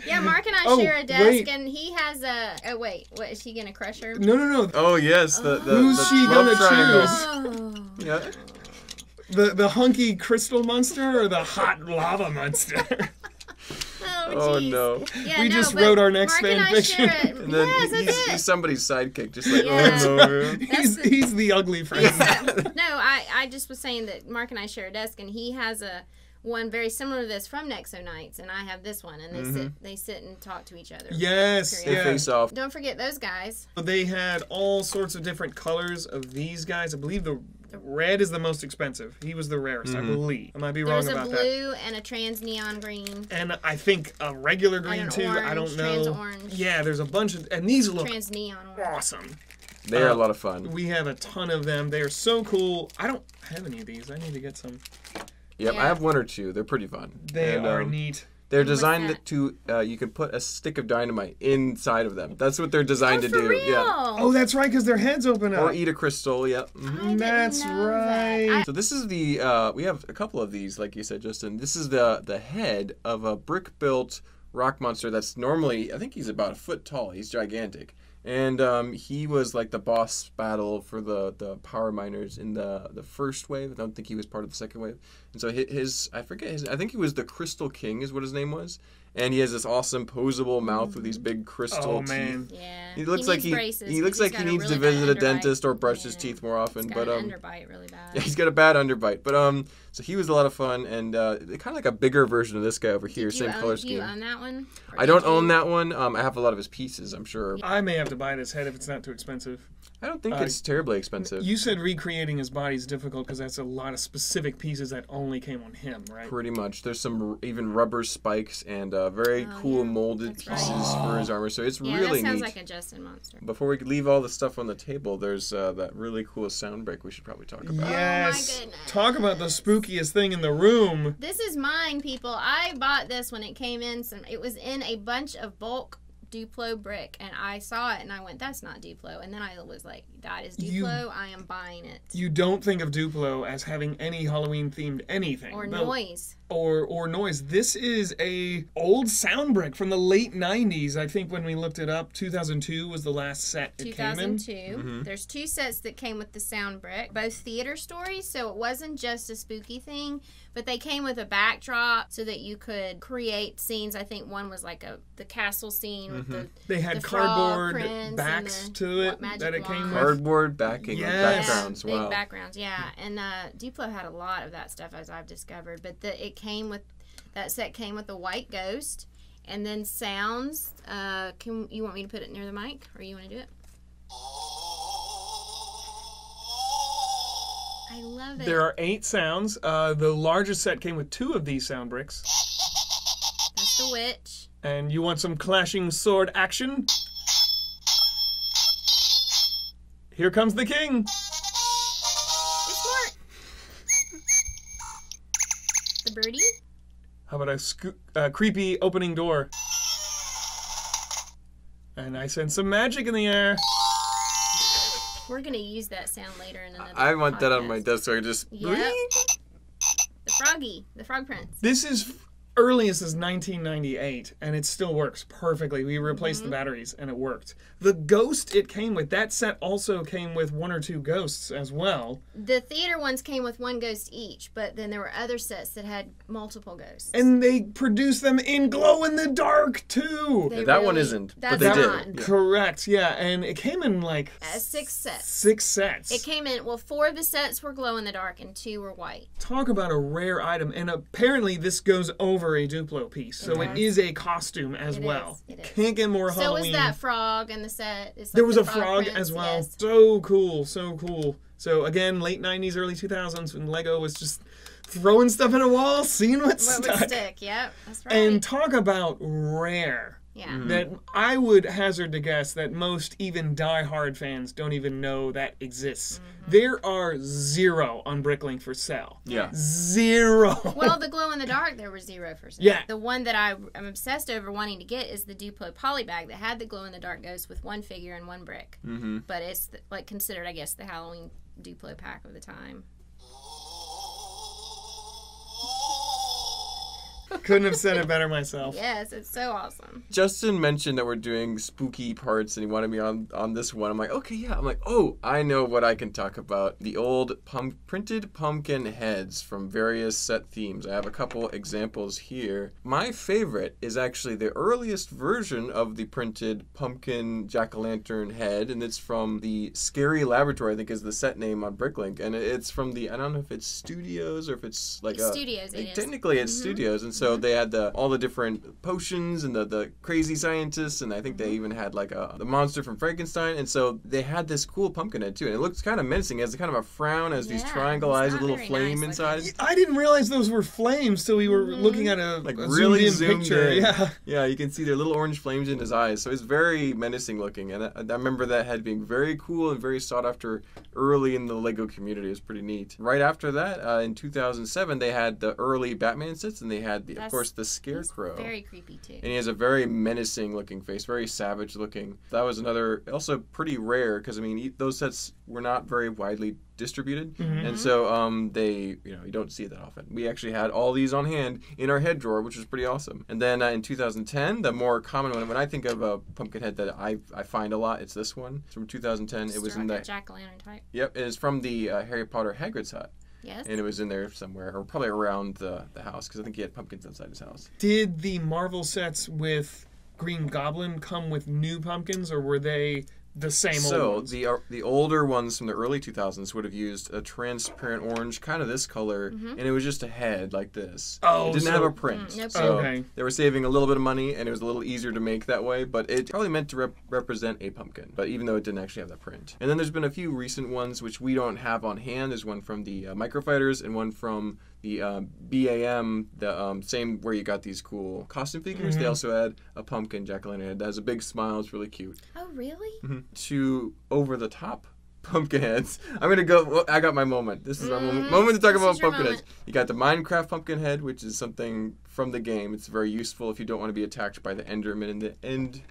Yeah, Mark and I Oh, share a desk, wait. and he has a. Oh wait, what is he gonna crush her? No, no, no. Oh yes, the the, Who's the she gonna triangles. Oh. Yeah. The the hunky crystal monster or the hot lava monster? Oh, Oh no. Yeah, We no, just wrote our next Mark fan I fiction. share. And then yes, he's, he's somebody's sidekick, just like Yeah. oh no. he's the- he's the ugly friend. no, I, I just was saying that Mark and I share a desk, and he has a one very similar to this from Nexo Knights, and I have this one, and they mm-hmm. sit they sit and talk to each other. yes, They yeah. face off. Don't forget those guys. They had all sorts of different colors of these guys. I believe the red is the most expensive. He was the rarest, I believe. I might be wrong about that. There's a about that. blue and a trans neon green. And I think a regular green an too. I don't know. trans orange. Yeah, there's a bunch of, and these look Trans neon awesome. They are Uh, a lot of fun. We have a ton of them. They are so cool. I don't have any of these. I need to get some. Yep, Yeah. I have one or two. They're pretty fun. They And, are um, neat. They're designed that? to uh, you can put a stick of dynamite inside of them. That's what they're designed Oh, to for do. real? Yeah. Oh, that's right, because their heads open up. Or eat a crystal. Yep. Mhm. I didn't That's know that. right. I- So this is the uh, we have a couple of these, like you said, Justin. This is the the head of a brick built rock monster that's normally I think he's about a foot tall. He's gigantic, and um, he was like the boss battle for the the power miners in the the first wave. I don't think he was part of the second wave. And so hi- his I forget his I think he was the Crystal King is what his name was, and he has this awesome posable mouth with these big crystal oh teeth. man. Yeah. He looks like needs he braces he looks because like he he's got needs to really bad visit a dentist or brush his teeth more often. He's but got um, an underbite really bad. yeah, he's got a bad underbite, but um, so he was a lot of fun, and uh, kind of like a bigger version of this guy over here, Did you same own, color do you scheme. own that one? I don't you? own that one. Um, I have a lot of his pieces. I'm sure. I may have to buy this head if it's not too expensive. I don't think Uh, it's terribly expensive. You said recreating his body is difficult because that's a lot of specific pieces that only came on him, right? Pretty much. There's some r- even rubber spikes and uh, very Oh, cool yeah. molded That's right. pieces for his armor. So it's Yeah, really that sounds neat. like a Justin monster. Before we leave all the stuff on the table, there's uh, that really cool sound break we should probably talk about. Yes. goodness. Talk about the spookiest thing in the room. This is mine, people. I bought this when it came in. Some it was in a bunch of bulk Duplo brick, and I saw it and I went, "That's not Duplo." And then I was like, "That is Duplo. You- I am buying it." You don't think of Duplo as having any Halloween themed anything. or No. noise. Or or noise. This is a old sound brick from the late '90s. I think when we looked it up, 2002 was the last set it came in. 2002. There's two sets that came with the sound brick, both theater stories, so it wasn't just a spooky thing, but they came with a backdrop so that you could create scenes. I think one was like a the castle scene with the They had The cardboard prints backs the- to it magic that it came wand? with. Cardboard backing Yes. and backgrounds. big Wow. backgrounds, yeah. And uh, Duplo had a lot of that stuff as I've discovered, but the, it came with that set came with a white ghost. And then sounds. Uh, can you want me to put it near the mic, or you want to do it? I love it. There are eight sounds. Uh, the largest set came with two of these sound bricks. That's the witch. And you want some clashing sword action? Here comes the king. Birdie. How about a sco- uh, creepy opening door? And I sense some magic in the air. We're gonna use that sound later in another. I want that on my desk so I can just. Yep. The froggy, the frog prince. This is f- earliest as 1998, and it still works perfectly. We replaced Mm-hmm. the batteries, and it worked. The ghost it came with, that set also came with one or two ghosts as well. The theater ones came with one ghost each, but then there were other sets that had multiple ghosts. And they produced them in glow in the dark too. They that one isn't, That's but they did. not. Yeah. Correct, yeah, and it came in like Uh, six sets. six sets. It came in. Well, four of the sets were glow in the dark, and two were white. Talk about a rare item, and apparently this goes over a Duplo piece, so it is a costume as It well. is, it is. Can't get more So Halloween. was that frog in the set? It's like there was the a frog as well. yes. So cool, so cool. So again, late '90s, early 2000s, when Lego was just throwing stuff at a wall, seeing what What stuck. would stick? Yep, that's right. And talk about rare. Yeah. That I would hazard to guess that most even die-hard fans don't even know that exists. Mm-hmm. There are zero on Bricklink for sale. Yeah. Zero. Well, the glow in the dark, there were zero for sale. Yeah. The one that I am obsessed over wanting to get is the Duplo poly bag that had the glow in the dark ghost with one figure and one brick. Mm-hmm. But it's like considered, I guess, the Halloween Duplo pack of the time. Couldn't have said it better myself. Yes, it's so awesome. Justin mentioned that we're doing spooky parts and he wanted me on on this one. I'm like, okay, yeah. I'm like, oh, I know what I can talk about. The old pump, printed pumpkin heads from various set themes. I have a couple examples here. My favorite is actually the earliest version of the printed pumpkin jack o' lantern head, and it's from the Scary Laboratory. I think is the set name on Bricklink, and it's from the I don't know if it's Studios or if it's like It's a Studios, it is. Technically, it's mm-hmm. studios, and so they had the all the different potions and the, the crazy scientists, and I think Mm-hmm. they even had like a the monster from Frankenstein, and so they had this cool pumpkin head too, and it looks kind of menacing. It has kind of a frown, has these triangle it's eyes, a little flame nice inside. looking. I didn't realize those were flames till we were Mm-hmm. looking at a, Like a really zoomed in picture. in. Yeah. Yeah, you can see their little orange flames in his eyes, so it's very menacing looking. And I, I remember that head being very cool and very sought after early in the Lego community. It was pretty neat. Right after that, uh, in 2007, they had the early Batman sets, and they had, the, of That's- course, the Scarecrow. Very creepy too. and he has a very menacing looking face, very savage looking. That was another, also pretty rare because I mean those sets were not very widely distributed, Mm-hmm. and so um, they, you know, you don't see it that often. We actually had all these on hand in our head drawer, which was pretty awesome. And then uh, in 2010, the more common one, when I think of a pumpkin head that I I find a lot, it's this one. It's from 2010. It was in the Jack o' lantern type. yep, it is from the uh, Harry Potter Hagrid's hut, Yes. and it was in there somewhere, or probably around the the house because I think he had pumpkins inside his house. Did the Marvel sets with Green Goblin come with new pumpkins, or were they the same so old ones? the uh, the older ones from the early 2000s would have used a transparent orange, kind of this color, and it was just a head like this. Oh, it didn't so- have a print. Mm, nope. So Okay. they were saving a little bit of money, and it was a little easier to make that way. But it probably meant to rep- represent a pumpkin. But even though it didn't actually have that print, and then there's been a few recent ones which we don't have on hand. There's one from the uh, Microfighters and one from the uh, BAM, the um, same where you got these cool costume figures. They also had a pumpkin jack o' lantern head that has a big smile. It's really cute oh really? to over the top pumpkin heads. I'm gonna go. Well, I got my moment. This is my moment. Mhm. Moment to talk This about pumpkin heads. You got the Minecraft pumpkin head, which is something from the game. It's very useful if you don't want to be attacked by the Enderman in the end And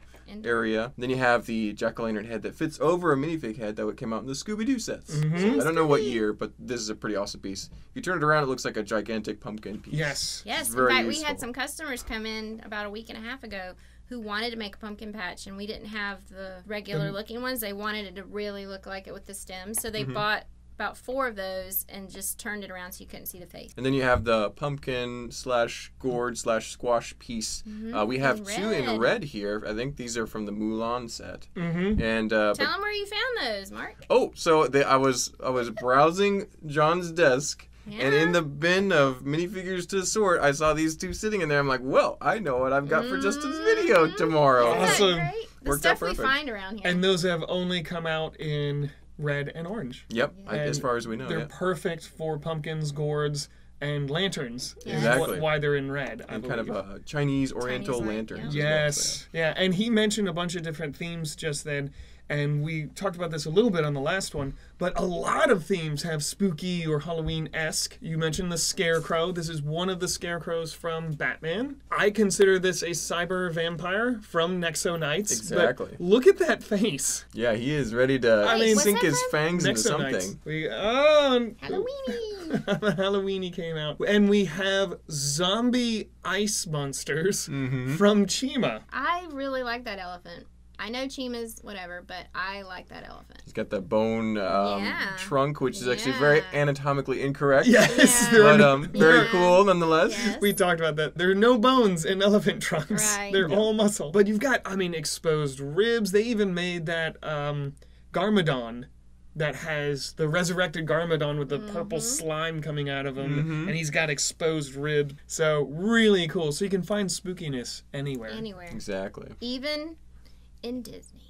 area. Then you have the jack o' lantern head that fits over a minifig head that would came out in the Scooby Doo sets. Mhm. So I don't know what year, but this is a pretty awesome piece. If you turn it around, it looks like a gigantic pumpkin piece. yes. Yes, in very fact, we had some customers come in about a week and a half ago who wanted to make a pumpkin patch, and we didn't have the regular looking ones. They wanted it to really look like it with the stems, so Mm-hmm. they bought about four of those and just turned it around so you couldn't see the face. And then you have the pumpkin slash gourd slash squash piece. Uh, we have In two in red. red here. I think these are from the Mulan set. Mm-hmm. And uh, Tell but- them where you found those, Mark. oh, so they, I was I was browsing John's desk. And in the bin of minifigures to sort, I saw these two sitting in there. I'm like, well, I know what I've got for Justin's video tomorrow. Isn't Awesome. great? The Worked out stuff we find around here. And those have only come out in red and orange. Yep, I, as far as we know. They're Yeah. perfect for pumpkins, gourds, and lanterns. is Exactly. wh- why they're in red. I And kind of believe. uh, Chinese Oriental light, lanterns. yeah. as well, Yes. Yeah, and he mentioned a bunch of different themes just then, and we talked about this a little bit on the last one, but a lot of themes have spooky or Halloween esque. You mentioned the Scarecrow. This is one of the Scarecrows from Batman. I consider this a cyber vampire from Nexo Knights. but Exactly. look at that face. Yeah, he is ready to I mean- sink his from? fangs into Nexo Knights. something. We oh, Halloweeny. Halloweeny came out, and we have zombie ice monsters Mm-hmm. from Chima. I really like that elephant. I know Chima's whatever, but I like that elephant. He's got that bone um, Yeah. trunk, which is actually very anatomically incorrect. Yes, Yeah. But um, very Yeah. cool nonetheless. Yes. We talked about that. There are no bones in elephant trunks. Right. They're all muscle. But you've got, I mean, exposed ribs. They even made that um, Garmadon that has the resurrected Garmadon with the purple slime coming out of him, and he's got exposed ribs. So really cool. So you can find spookiness anywhere. Anywhere, Exactly. even in Disney.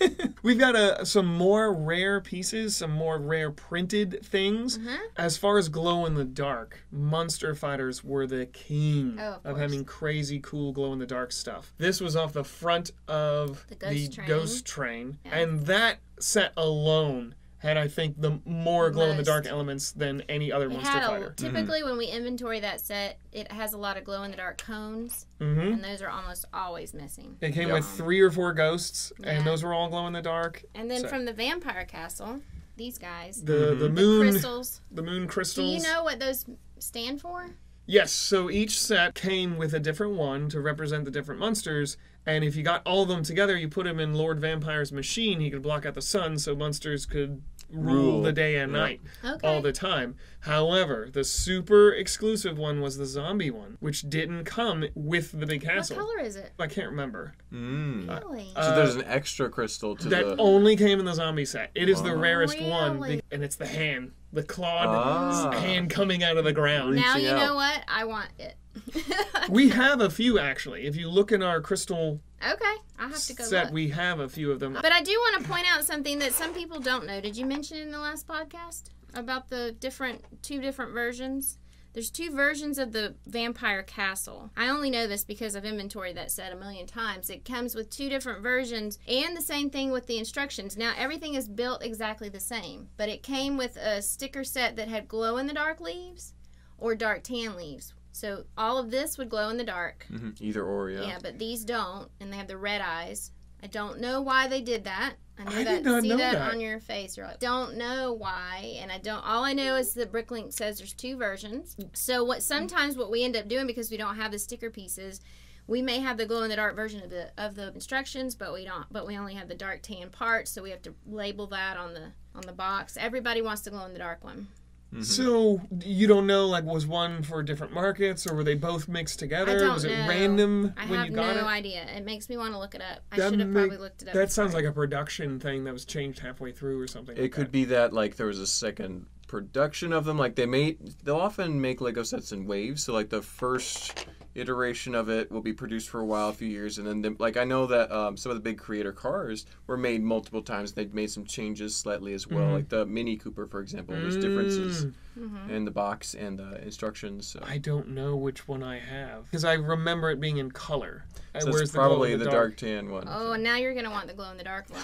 We've got uh, some more rare pieces, some more rare printed things. Mm-hmm. As far as glow in the dark, Monster Fighters were the king Oh, of of course. having crazy cool glow in the dark stuff. This was off the front of The Ghost Train. Ghost Train, Yeah. and that set alone had, I think, the more glow in the dark elements than any other It Monster had a, Fighter. typically when we inventory that set, it has a lot of glow in the dark cones, hmm and those are almost always missing. It came Yeah. with three or four ghosts, and those were all glow in the dark. And then So- from the Vampire Castle, these guys, The Mm-hmm. the the moon crystals. the moon Do crystals. you know what those stand for? Yes, so each set came with a different one to represent the different monsters, and if you got all of them together, you put them in Lord Vampire's machine, he could block out the sun so monsters could rule, Rule, the day and night Okay. all the time. However, the super exclusive one was the zombie one, which didn't come with the big castle. what color is it? I can't remember. Mm. Really? So Uh, there's an extra crystal to That the. only came in the zombie set. It is the rarest one, Really? be- and it's the hand, the clawed Ah. hand coming out of the ground. now reaching you out. know what? I want it. We have a few actually. If you look in our crystal okay, I'll have to go set, look. we have a few of them. But I do want to point out something that some people don't know. Did you mention in the last podcast about the different two different versions? There's two versions of the Vampire Castle. I only know this because I've inventoried that set a million times. It comes with two different versions and the same thing with the instructions. Now everything is built exactly the same, but it came with a sticker set that had glow in the dark leaves or dark tan leaves. So all of this would glow in the dark. Mhm, Either or, yeah. Yeah, but these don't, and they have the red eyes. I don't know why they did that. I know I that. did not see know that, that. on your face. You're like, don't know why, and I don't. All I know is that Bricklink says there's two versions. So what? Sometimes what we end up doing because we don't have the sticker pieces, we may have the glow in the dark version of the of the instructions, but we don't. But we only have the dark tan part, so we have to label that on the on the box. Everybody wants the glow in the dark one. Mm-hmm. So you don't know, like, was one for different markets, or were they both mixed together? I don't was it know. random I when have you got no it? idea. It makes me want to look it up. I That should have make- probably looked it up. That sounds like a production thing that was changed halfway through or something. It like could that. be that like there was a second production of them. Like they made, they'll often make Lego sets in waves. So like the first iteration of it will be produced for a while, a few years, and then the, like I know that um, some of the big creator cars were made multiple times. They made some changes slightly as well. Mhm. Like the Mini Cooper, for example, there's differences Mm, Mhm. in the box and the instructions. So, I don't know which one I have because I remember it being in color. Uh, so where's it's the probably in the, dark tan one. Oh, and now you're gonna want the glow in the dark one.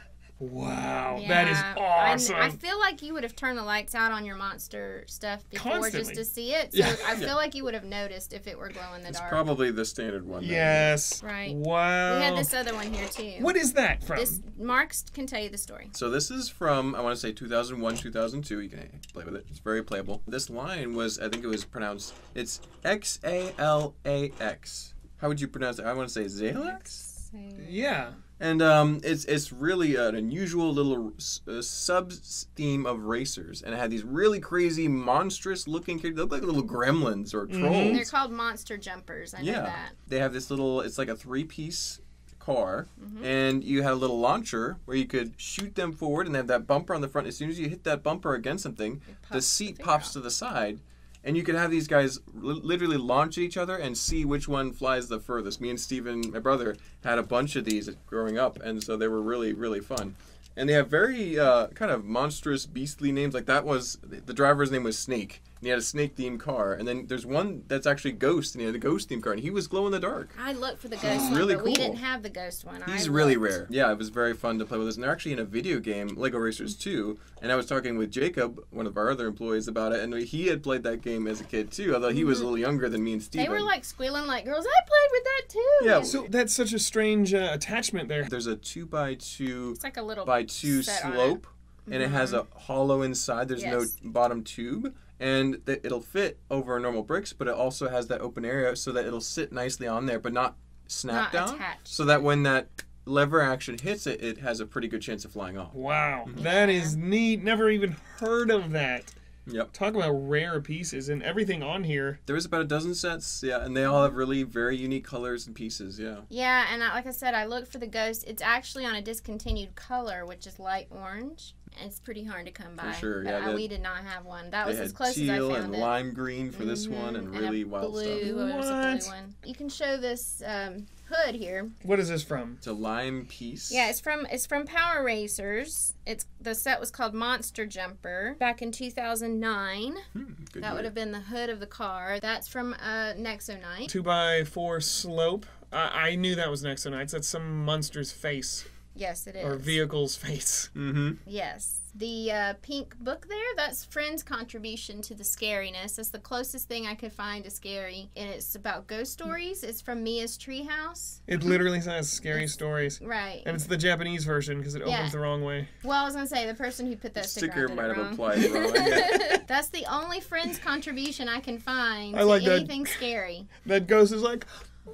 Wow, that is Yeah. awesome. I, I feel like you would have turned the lights out on your monster stuff before just to see it. So Yeah. I feel like you would have noticed if it were glow in the it's dark. probably the standard one. then. yes. Right. Wow. we had this other one here too. What is that from? This Marks can tell you the story. So this is from I want to say 2001, 2002. You can play with it. It's very playable. This line was I think it was pronounced it's X A L A X. How would you pronounce it? I want to say Zalax. yeah. And um, it's it's really an unusual little uh, sub theme of racers, and it had these really crazy, monstrous looking characters. They look like little gremlins or Mm-hmm. trolls. They're called monster jumpers. I know Yeah. that. They have this little, it's like a three piece car, Mm-hmm. and you had a little launcher where you could shoot them forward, and they have that bumper on the front. As soon as you hit that bumper against something, the seat the pops figure to the side. And you could have these guys li- literally launch at each other and see which one flies the furthest. Me and Steven, my brother, had a bunch of these growing up, and so they were really, really fun. And they have very uh, kind of monstrous, beastly names. Like that was the driver's name was Snake, and he had a snake themed car. And then there's one that's actually Ghost, and he had a ghost themed car, and he was glow in the dark. I looked for the ghost one, really but we didn't have the ghost one. He's I really looked. rare. Yeah, it was very fun to play with us. And they're actually in a video game, Lego Racers 2. And I was talking with Jacob, one of our other employees, about it. And he had played that game as a kid too, although he was a little younger than me and Steven. They were like squealing like girls. I played with too. Yeah, And So that's such a strange uh, attachment there. There's a 2 by 2 it's like a little by 2 set on it. slope, and it has a hollow inside. There's Yes. no bottom tube. And th- it'll fit over normal bricks, but it also has that open area so that it'll sit nicely on there, but not snap Not down. attached. So that when that lever action hits it, it has a pretty good chance of flying off. Wow, that is neat. Never even heard of that. Yep. Talk about rare pieces and everything on here. There was about a dozen sets, yeah, and they all have really very unique colors and pieces, yeah. Yeah, and I, like I said, I looked for the ghost. It's actually on a discontinued color, which is light orange. And it's pretty hard to come by. For sure, yeah, I- they- we did not have one. That They was had as close teal as I and found it. lime green for this one, and a really wild blue, stuff. oh, was a What? blue one. You can show this um, hood here. What is this from? It's a lime piece. Yeah, it's from it's from Power Racers. It's the set was called Monster Jumper back in 2009. Hmm, good That would have been the hood of the car. That's from uh, Nexo Knight. Two by four slope. I, I knew that was Nexo Knights. That's some monster's face Yes, it is. or vehicle's face. Mm-hmm. Yes. The uh, pink book there, that's Friend's contribution to the scariness. That's the closest thing I could find to scary. And it's about ghost stories. It's from Mia's Treehouse. It literally says scary stories. Right. And it's the Japanese version because it opens the wrong way. Well, I was going to say, the person who put that sticker, Sticker might have wrong. applied wrong. That's the only Friend's contribution I can find I to like that. anything scary. That ghost is like,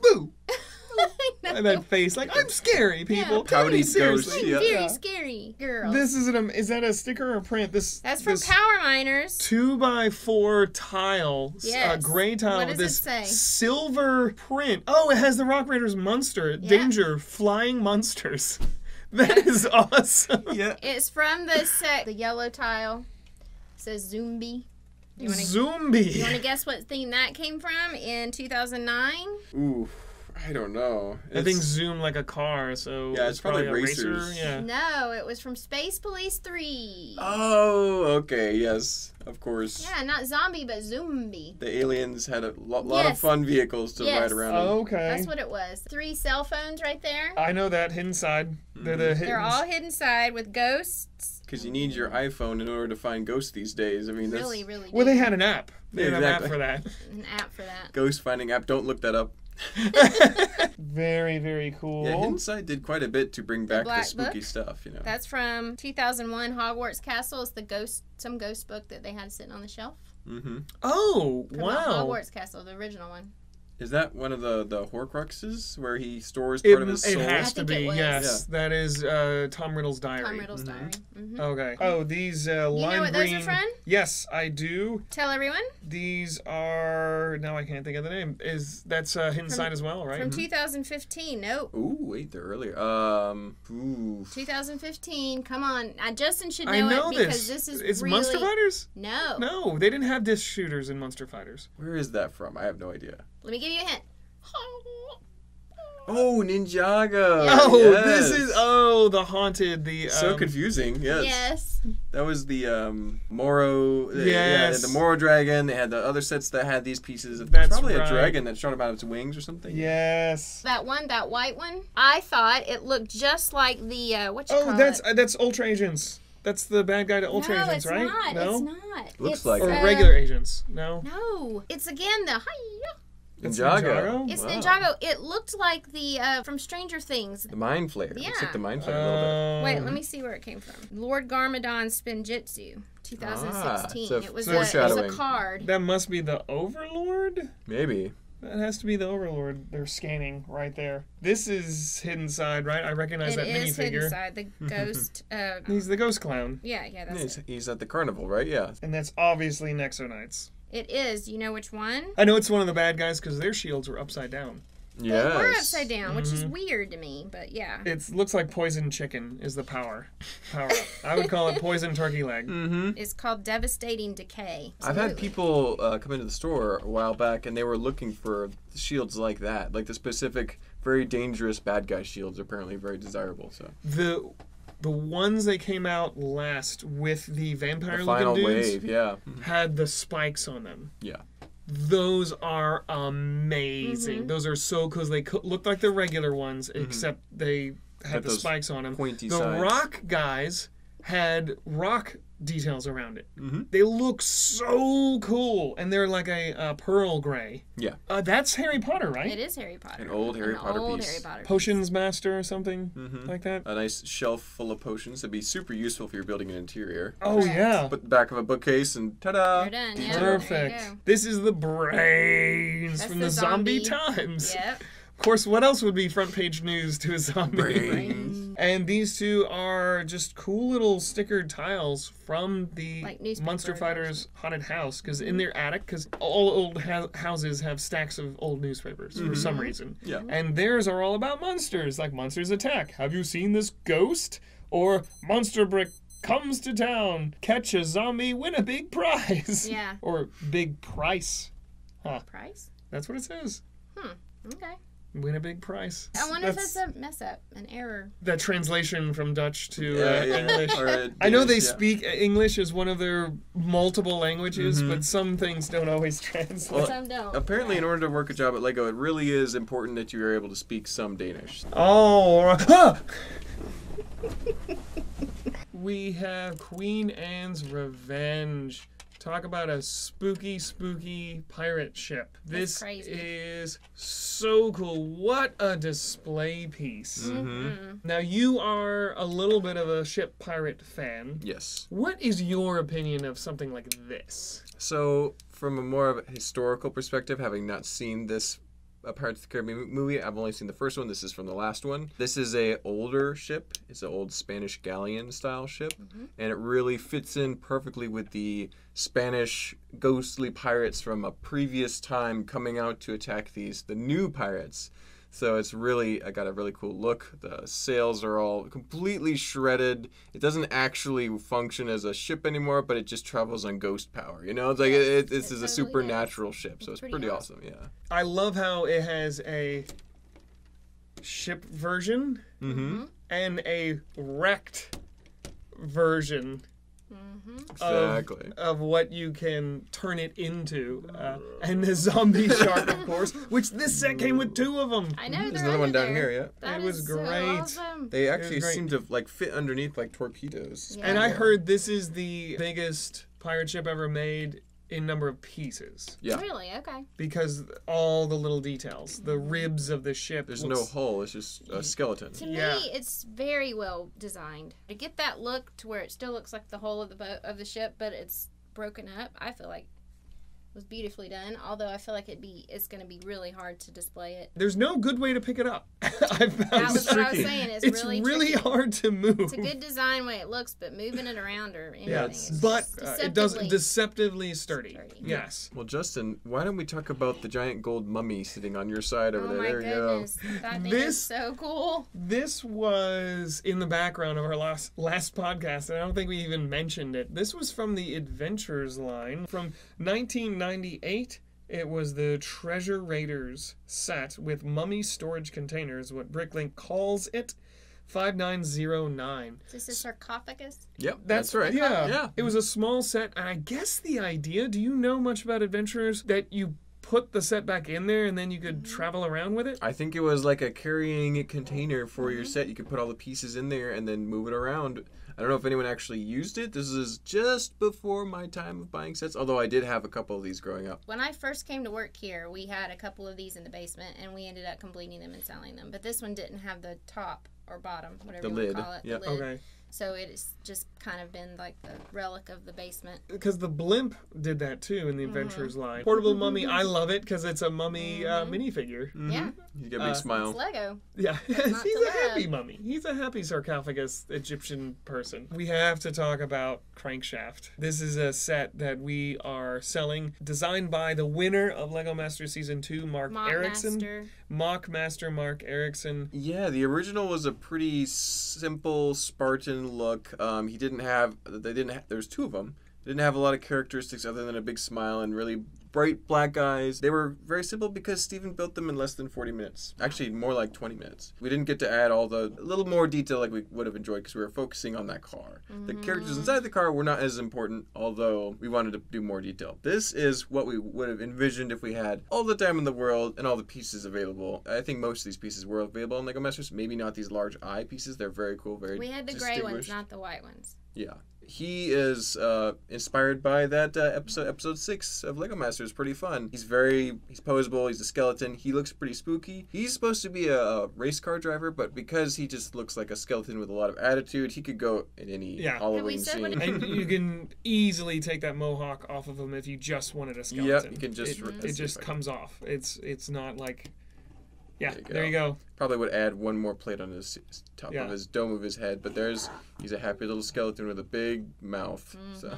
boo! I And know. that face, like, I'm scary, people. Come Pouty me seriously. ghost, Very yeah. scary girl. This is an is that a sticker or a print? This That's from this Power Miners. two by four tile, s- uh, gray tile What with does it this say? silver print. Oh, it has the Rock Raiders monster. Danger, flying monsters. That is awesome. yeah. It's from the set, the yellow tile. It says Zombie. You want to you want to guess what theme that came from in 2009? Ooh, I don't know. That thing It's- zoom like a car, so Yeah, it's probably a racer. Yeah. No, it was from Space Police 3. Oh, okay, yes, of course. Yeah, not zombie, but zombie. The aliens had a lo- lot of fun vehicles to Yes. ride around. in. Okay. That's what it was. Three cell phones right there. I know that hidden side. They're the mm-hmm. hidden. They're all hidden side with ghosts. Because you need your iPhone in order to find ghosts these days. I mean, that's Really, really. Well, they had an app. They had Exactly. an app for that. an app for that. ghost finding app. Don't look that up. That. very, very cool. Yeah, Hidden Side did quite a bit to bring back the, Black spooky Book? stuff. You know. That's from 2001 Hogwarts Castle. It's the ghost, some ghost book that they had sitting on the shelf. Mm-hmm. oh, From wow. Hogwarts Castle, the original one. Is that one of the the Horcruxes where he stores It, part of his it soul? has to be, was. yes. That is uh, Tom Riddle's diary. Tom Riddle's diary. hmm Okay. Oh, these uh, You know what those are from? Yes, I do. Tell everyone. These are now I can't think of the name. Is that's uh, hidden From- side as well, right? From 2015. Nope. Ooh, wait, they're earlier. Um, ooh. 2015. Come on. Uh, Justin should know, I know it because this. this, is it's really Monster Fighters. no. No, they didn't have disc shooters in Monster Fighters. Where is that from? I have no idea. Let me give you a hint. Oh, Ninjago. Oh, yes. this is oh the haunted the so um, confusing. Yes. Yes. That was the um, Morro. the- Yeah, Yes. the Morro dragon. They had the other sets that had these pieces. Of, That's probably right. a dragon that shot about its wings or something. Yes. That one, that white one. I thought it looked just like the uh, what you Oh, call that's it. uh, that's Ultra Agents. That's the bad guy to Ultra no, Agents, it's right? not. no. It's not. Looks It's, like or uh, regular agents. No. No, it's again the hi. It's Ninjago. Ninjago? It's Wow. Ninjago. It looked like the uh, from Stranger Things. The Mind Flayer. Looks Yeah. like the Mind Flayer a little bit. Wait, Um, let me see where it came from. Lord Garmadon's Spinjitzu, 2016. Ah, it was a it was a card. That must be the Overlord. Maybe. That has to be the Overlord. They're scanning right there. This is Hidden Side, right? I recognize It that is hidden minifigure. side. The ghost. Uh, He's the Ghost Clown, yeah, yeah, that's He's, it. he's at the carnival, right? Yeah. and that's obviously Nexo Knights. It is. You know which one? I know it's one of the bad guys because their shields were upside down. Yes. They were upside down, which Mm-hmm. is weird to me, but yeah. It looks like poison chicken is the power. Power up. I would call it poison turkey leg. Mm-hmm. It's called Devastating Decay. I've had people uh, come into the store a while back, and they were looking for shields like that, like the specific, very dangerous bad guy shields. Are apparently very desirable. So The The ones that came out last with the vampire The looking final dudes wave, yeah. had the spikes on them. Yeah. Those are amazing. Mm-hmm. Those are so cool. They co- look like the regular ones, except they had Had the spikes on them. pointy the sides. rock guys had rock details around it. Mhm. They look so cool, and they're like a, uh pearl gray. Yeah. Uh, that's Harry Potter, right? It is Harry Potter. An old Harry An Potter old piece. Harry Potter. Potions Master or something Mhm. like that. A nice shelf full of potions that'd be super useful if you're building an interior. Oh Correct. yeah. Put the back of a bookcase and ta-da! You're done. Yeah. There you Perfect. go. This is the brains That's from the the, zombie, zombie. times. Yep. Of course, what else would be front page news to a zombie? Brains. And these two are just cool little stickered tiles from the Like Monster. Fighters haunted house. Because in their attic, because all old ha- houses have stacks of old newspapers for mm-hmm. some reason. Yeah. And theirs are all about monsters, like Monsters Attack. Have you seen this ghost? Or Monster Brick comes to town, catch a zombie, win a big prize. Yeah. or big price. Price? That's what it says. Hmm. Okay. Win a big prize. I wonder if That's that's a mess up, an error. That translation from Dutch to Yeah, uh, yeah. English. Or a I know they yeah. speak English as one of their multiple languages, Mm-hmm. but some things don't always translate. Well, Some don't. Apparently, in order to work a job at Lego, it really is important that you are able to speak some Danish. Oh, huh. we have Queen Anne's Revenge. Talk about a spooky, spooky pirate ship. This crazy. is so cool. What a display piece. Mm-hmm. Now, you are a little bit of a ship pirate fan. Yes. What is your opinion of something like this? So, from a more of a historical perspective, having not seen this uh, Pirates of the Caribbean movie, I've only seen the first one. This is from the last one. This is a older ship. It's an old Spanish galleon style ship, and it really fits in perfectly with the Spanish ghostly pirates from a previous time coming out to attack these the new pirates. So it's really I got a really cool look. The sails are all completely shredded. It doesn't actually function as a ship anymore, but it just travels on ghost power. You know, it's like it, it, this it is a totally supernatural ship, so it's pretty pretty, awesome. awesome. Yeah. I love how it has a ship version Mm-hmm. and a wrecked version Exactly. of what you can turn it into. Uh, and the zombie shark, of course, which this set came with two of them. I know There's they're another one down there. here. Yeah. That It was is so great. awesome. They actually seem to like fit underneath like torpedoes. Yeah. And I heard this is the biggest pirate ship ever made in number of pieces Yeah. Really? Okay. because all the little details, the ribs of the ship. There's no hull. It's just a skeleton. To Yeah. me, it's very well designed. To get that look to where it still looks like the whole of the boat of the ship, but it's broken up, I feel like was beautifully done. Although I feel like it'd be it's going to be really hard to display it. There's no good way to pick it up. I found That was what I was tricky. saying. It's, it's really, really, hard to move. It's a good design way it looks, but moving it around or anything, yeah, it's but uh, it does deceptively- deceptively sturdy. Sturdy. Yes. Well, Justin, why don't we talk about the giant gold mummy sitting on your side over Oh there? my there you goodness, that thing This- is so cool. This was in the background of our last last podcast, and I don't think we even mentioned it. This was from the Adventures line from 1998. It was the Treasure Raiders set with mummy storage containers, what Bricklink calls it. 5909. Is this a sarcophagus? Yep, That's, that's, right. Yeah. Yeah. It was a small set, and I guess the idea, do you know much about Adventurers? That you put the set back in there and then you could mm-hmm. travel around with it? I think it was like a carrying container for your mm-hmm. set. You could put all the pieces in there and then move it around. I don't know if anyone actually used it. This is just before my time of buying sets, although I did have a couple of these growing up. When I first came to work here, we had a couple of these in the basement, and we ended up completing them and selling them. But this one didn't have the top or bottom, whatever The you lid, want to call it. yeah. The lid. Okay. So it's just kind of been like the relic of the basement. because the blimp did that too in the Mm-hmm. Adventures line. Portable mummy, I love it because it's a mummy uh, Mm-hmm. minifigure. Yeah, You get a big Uh, it's. Lego. Yeah, he's not to a happy mummy. He's a happy sarcophagus Egyptian person. We have to talk about Crankshaft. This is a set that we are selling, designed by the winner of Lego Master Season Two, Mark Mock Erickson. Master. Mock Master Mark Erickson. Yeah, the original was a pretty simple Spartan look. Um, he didn't have they didn't have, there's two of them. Didn't have a lot of characteristics other than a big smile and really bright black eyes. They were very simple because Steven built them in less than 40 minutes. Actually, more like 20 minutes. We didn't get to add all the a little more detail like we would have enjoyed because we were focusing on that car. The characters mm. inside the car were not as important, although we wanted to do more detail. This is what we would have envisioned if we had all the time in the world and all the pieces available. I think most of these pieces were available in Lego Masters. Maybe not these large eye pieces. They're very cool, very We had the gray ones, not the white ones. Yeah. He is uh, inspired by that uh, episode, episode six of Lego Masters. Pretty fun. He's very, he's posable. He's a skeleton. He looks pretty spooky. He's supposed to be a, a race car driver, but because he just looks like a skeleton with a lot of attitude, he could go in any Yeah. Halloween said scene. when and you can easily take that mohawk off of him if you just wanted a skeleton. Yeah, you can just it, it just comes off. It's it's not like yeah. There you There you go. Probably would add one more plate on his top Yeah. of his dome of his head, but there's he's a happy little skeleton with a big mouth. So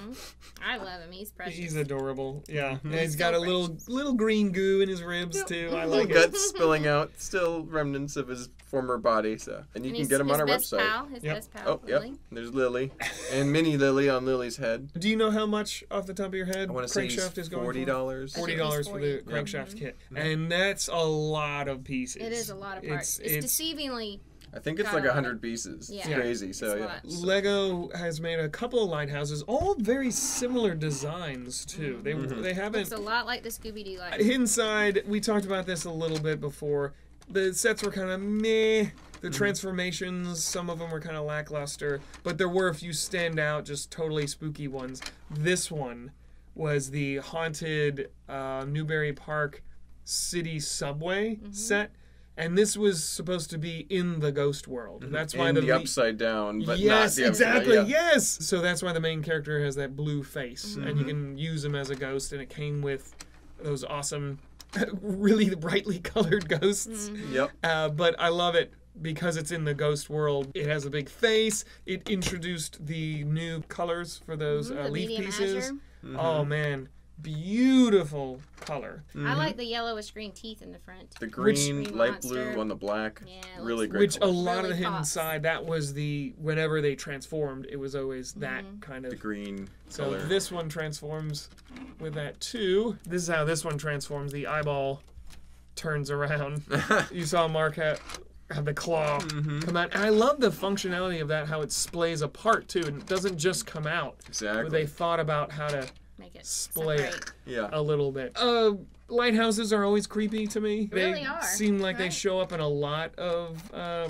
I love him. He's precious. He's adorable. Yeah, Mm-hmm. and he's He's got so a little little green goo in his ribs too. I little like it. guts spilling out, still remnants of his former body. So and you And can get him on our best website. Pal, his Yep. best pal, Oh, yep. Lily. There's Lily, and mini Lily on Lily's head. Do you know how much off the top of your head I want to say he's crankshaft is going forty dollars. Forty dollars for the 40. crankshaft kit, and that's a lot of pieces. It is a lot of parts. It's, It's, deceivingly. I think it's like a hundred of- pieces. It's Yeah. crazy. So It's a yeah. lot. Lego has made a couple of lighthouses, all very similar designs too. They Mm-hmm. they haven't Looks a lot like the Scooby Doo light. inside. We talked about this a little bit before. The sets were kind of meh. The Mm-hmm. transformations, some of them were kind of lackluster, but there were a few standout, just totally spooky ones. This one was the haunted uh, Newbury Park city subway Mm-hmm. set, and this was supposed to be in the ghost world. And That's why In the, the, upside down, but yes, not the upside- exactly. yeah. Yes. So that's why the main character has that blue face, and Mm-hmm. you can use him as a ghost. And it came with those awesome, really brightly colored ghosts. Yep. Uh, but I love it because it's in the ghost world. It has a big face. It introduced the new colors for those uh, Mm-hmm, the leaf pieces. Mm-hmm. Oh man, beautiful color. I like the yellowish green teeth in the front. The green, Green light monster. blue on the black. Yeah, really great. Which a colors. lot of Really the hidden side, that was the whenever they transformed, it was always that Mm-hmm. kind of the of green So color. this one transforms with that too. This is how this one transforms. The eyeball turns around. you saw Mark have, have the claw Mm-hmm. come out. And I love the functionality of that, how it splays apart too. And it doesn't just come out. exactly. They thought about how to Make it Splay it. separate. yeah. a little bit. Uh, lighthouses are always creepy to me. They Really are, seem like they show up in a lot of. Uh,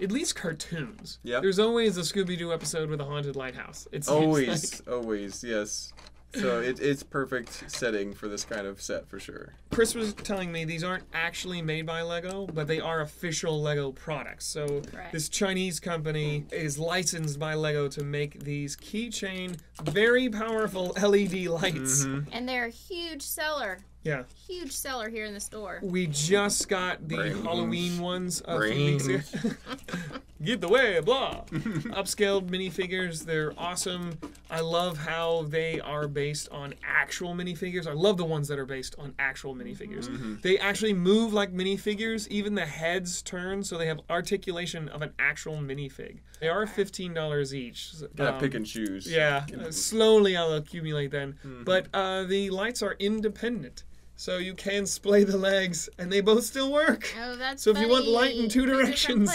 at least cartoons. Yep. There's always a Scooby Doo episode with a haunted lighthouse. It's Always, like- always, yes. So it, it's perfect setting for this kind of set for sure. Chris was telling me these aren't actually made by Lego, but they are official Lego products. So Correct. this Chinese company is licensed by Lego to make these keychain, very powerful LED lights. Mm-hmm. And they're a huge seller. Yeah, Huge seller here in the store. we just got the Brains. Halloween ones a few weeks ago. Brains. Get the way, blah. Upscaled minifigures, they're awesome. I love how they are based on actual minifigures. I love the ones that are based on actual minifigures. Mm-hmm. They actually move like minifigures. Even the heads turn, so they have articulation of an actual minifig. They are fifteen dollars each. Gotta Um, pick and choose. yeah, uh, slowly I'll accumulate then. Mm-hmm. But uh, the lights are independent, so you can splay the legs, and they both still work. Oh, that's So if you want light in two directions.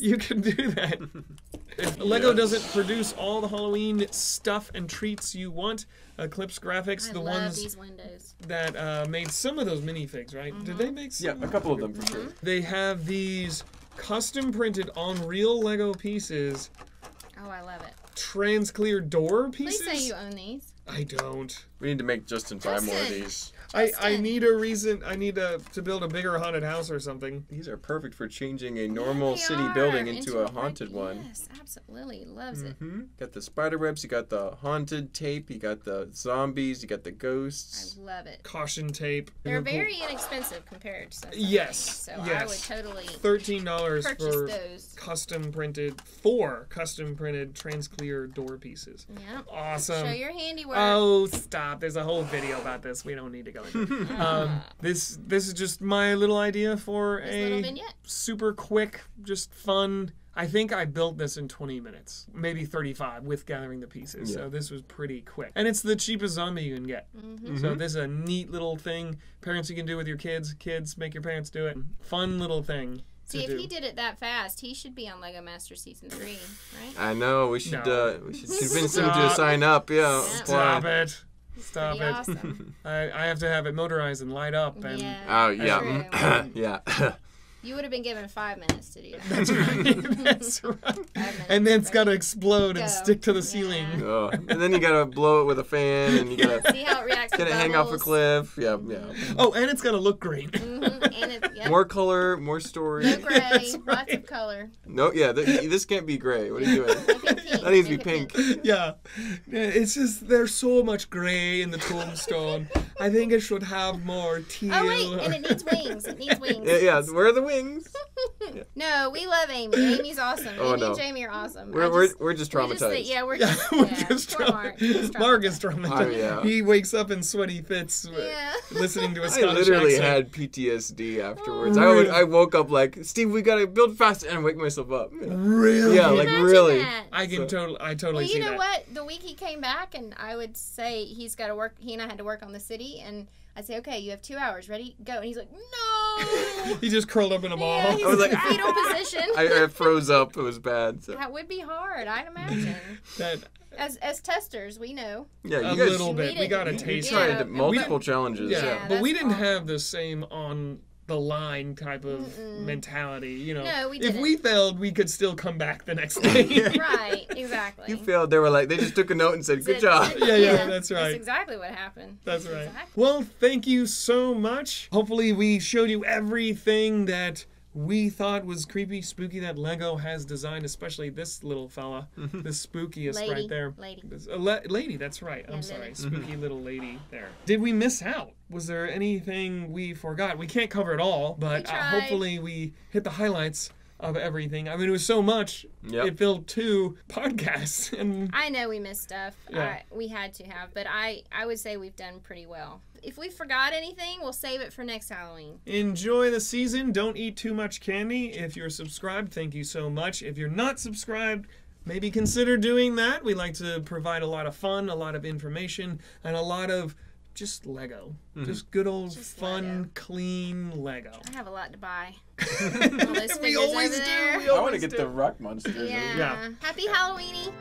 You can do that. If Lego doesn't produce all the Halloween stuff and treats you want, Eclipse Grafx, I the ones that uh, made some of those minifigs, right? Did they make some? Yeah, a couple of them for sure. They have these custom printed on real Lego pieces, Oh, I love it. trans clear door Please pieces. say you own these. I don't. We need to make Justin buy more of these. I, I need a reason. I need to, to build a bigger haunted house or something. These are perfect for changing a normal They city are, building into, a haunted like- one. Yes, absolutely. Loves it. hmm Got the spider webs, you got the haunted tape, you got the zombies, you got the ghosts. I love it. Caution tape. They're Liverpool- very inexpensive compared to some Yes, So I would yes. totally Thirteen dollars purchase for those. custom printed four custom printed transclear door pieces. Yeah. Awesome. Show your handiwork. Oh, stop! There's a whole video about this. We don't need to go into. um, this this is just my little idea for This a super quick, just fun. I think I built this in 20 minutes, maybe 35 with gathering the pieces. Yeah. So this was pretty quick. And it's the cheapest zombie you can get. So this is a neat little thing. Parents you can do with your kids. Kids make your parents do it. Fun little thing. See, if do. he did it that fast, he should be on Lego Master Season 3, right? I know. We should. No. Uh, we should convince him to sign up. Yeah. Yeah. apply. Stop it. Stop it. awesome. I, I have to have it motorized and light up. And yeah. Oh yeah. Yeah. You would have been given five minutes to do that. That's right. That's right. And then it's got to right? explode and stick to the Yeah. ceiling. oh. And then you gotta blow it with a fan, and you gotta See how it reacts to gotta hang off a cliff. Yeah. Yeah. Oh, and it's got to look great. Mhm, and it, yep. More color, more story. no gray, That's lots of color. No, yeah, th- this can't be gray. What are you doing? Make pink. That needs to be pink. yeah. Yeah, It's just there's so much gray in the tombstone. I think it should have more teal. Oh wait, and it needs wings. It needs wings. Yeah, yeah. Where are the wings? no, we love Amy. Amy's awesome. Oh, Amy no. and Jamie are awesome. We're, I we're, just- we're just we traumatized. just yeah, we're Yeah, just, we're yeah, just poor tra- Mark. He's Mark is traumatized. traumatized. Oh, yeah. He wakes up in sweaty fits, Yeah. listening to a I Scottish literally accent. had PTSD afterwards. Oh, I would, really? I woke up like, Steve, we gotta build fast, and wake myself up. Really? Yeah, like Imagine really. that. I can So- totally, I totally Well, see you know that. what? The week he came back, and I would say he's got to work. He and I had to work on the city, and I'd say, "Okay, you have two hours. Ready? Go." And he's like, "No." He just curled up in a ball. yeah, he's I was like, fetal position. I, I froze up. It was bad. So. that would be hard, I'd imagine. that As as testers, we know. Yeah, you a guys little bit. We We got a didn't- taste. Yeah, tried and multiple we- challenges. Yeah, Yeah, but we didn't awful. have the same on the line type of Mm-mm. mentality. You know, No, we if didn't. we failed, we could still come back the next day. right, exactly. You failed. They were like, they just took a note and said, "Good job." it. Yeah, yeah, that's right. That's exactly what happened. That's right. Exactly. Well, thank you so much. Hopefully, we showed you everything that we thought was creepy, spooky that Lego has designed, especially this little fella, the spookiest Lady, right there. lady. This- a la- lady, that's right. I'm sorry, lady. spooky little lady there. Did we miss out? Was there anything we forgot? We can't cover it all, but uh, hopefully we hit the highlights of everything. I mean, it was so much. Yep. It filled two podcasts, and I know we missed stuff. Yeah. I, we had to have, but I I would say we've done pretty well. If we forgot anything, we'll save it for next Halloween. Enjoy the season. Don't eat too much candy. If you're subscribed, thank you so much. If you're not subscribed, maybe consider doing that. We like to provide a lot of fun, a lot of information, and a lot of just Lego. Mm-hmm. Just good old Just fun, Lego. clean Lego. I have a lot to buy. we always do. there. We I want to get do. the rock monsters. Yeah. Eh? Yeah. Happy Halloweeny.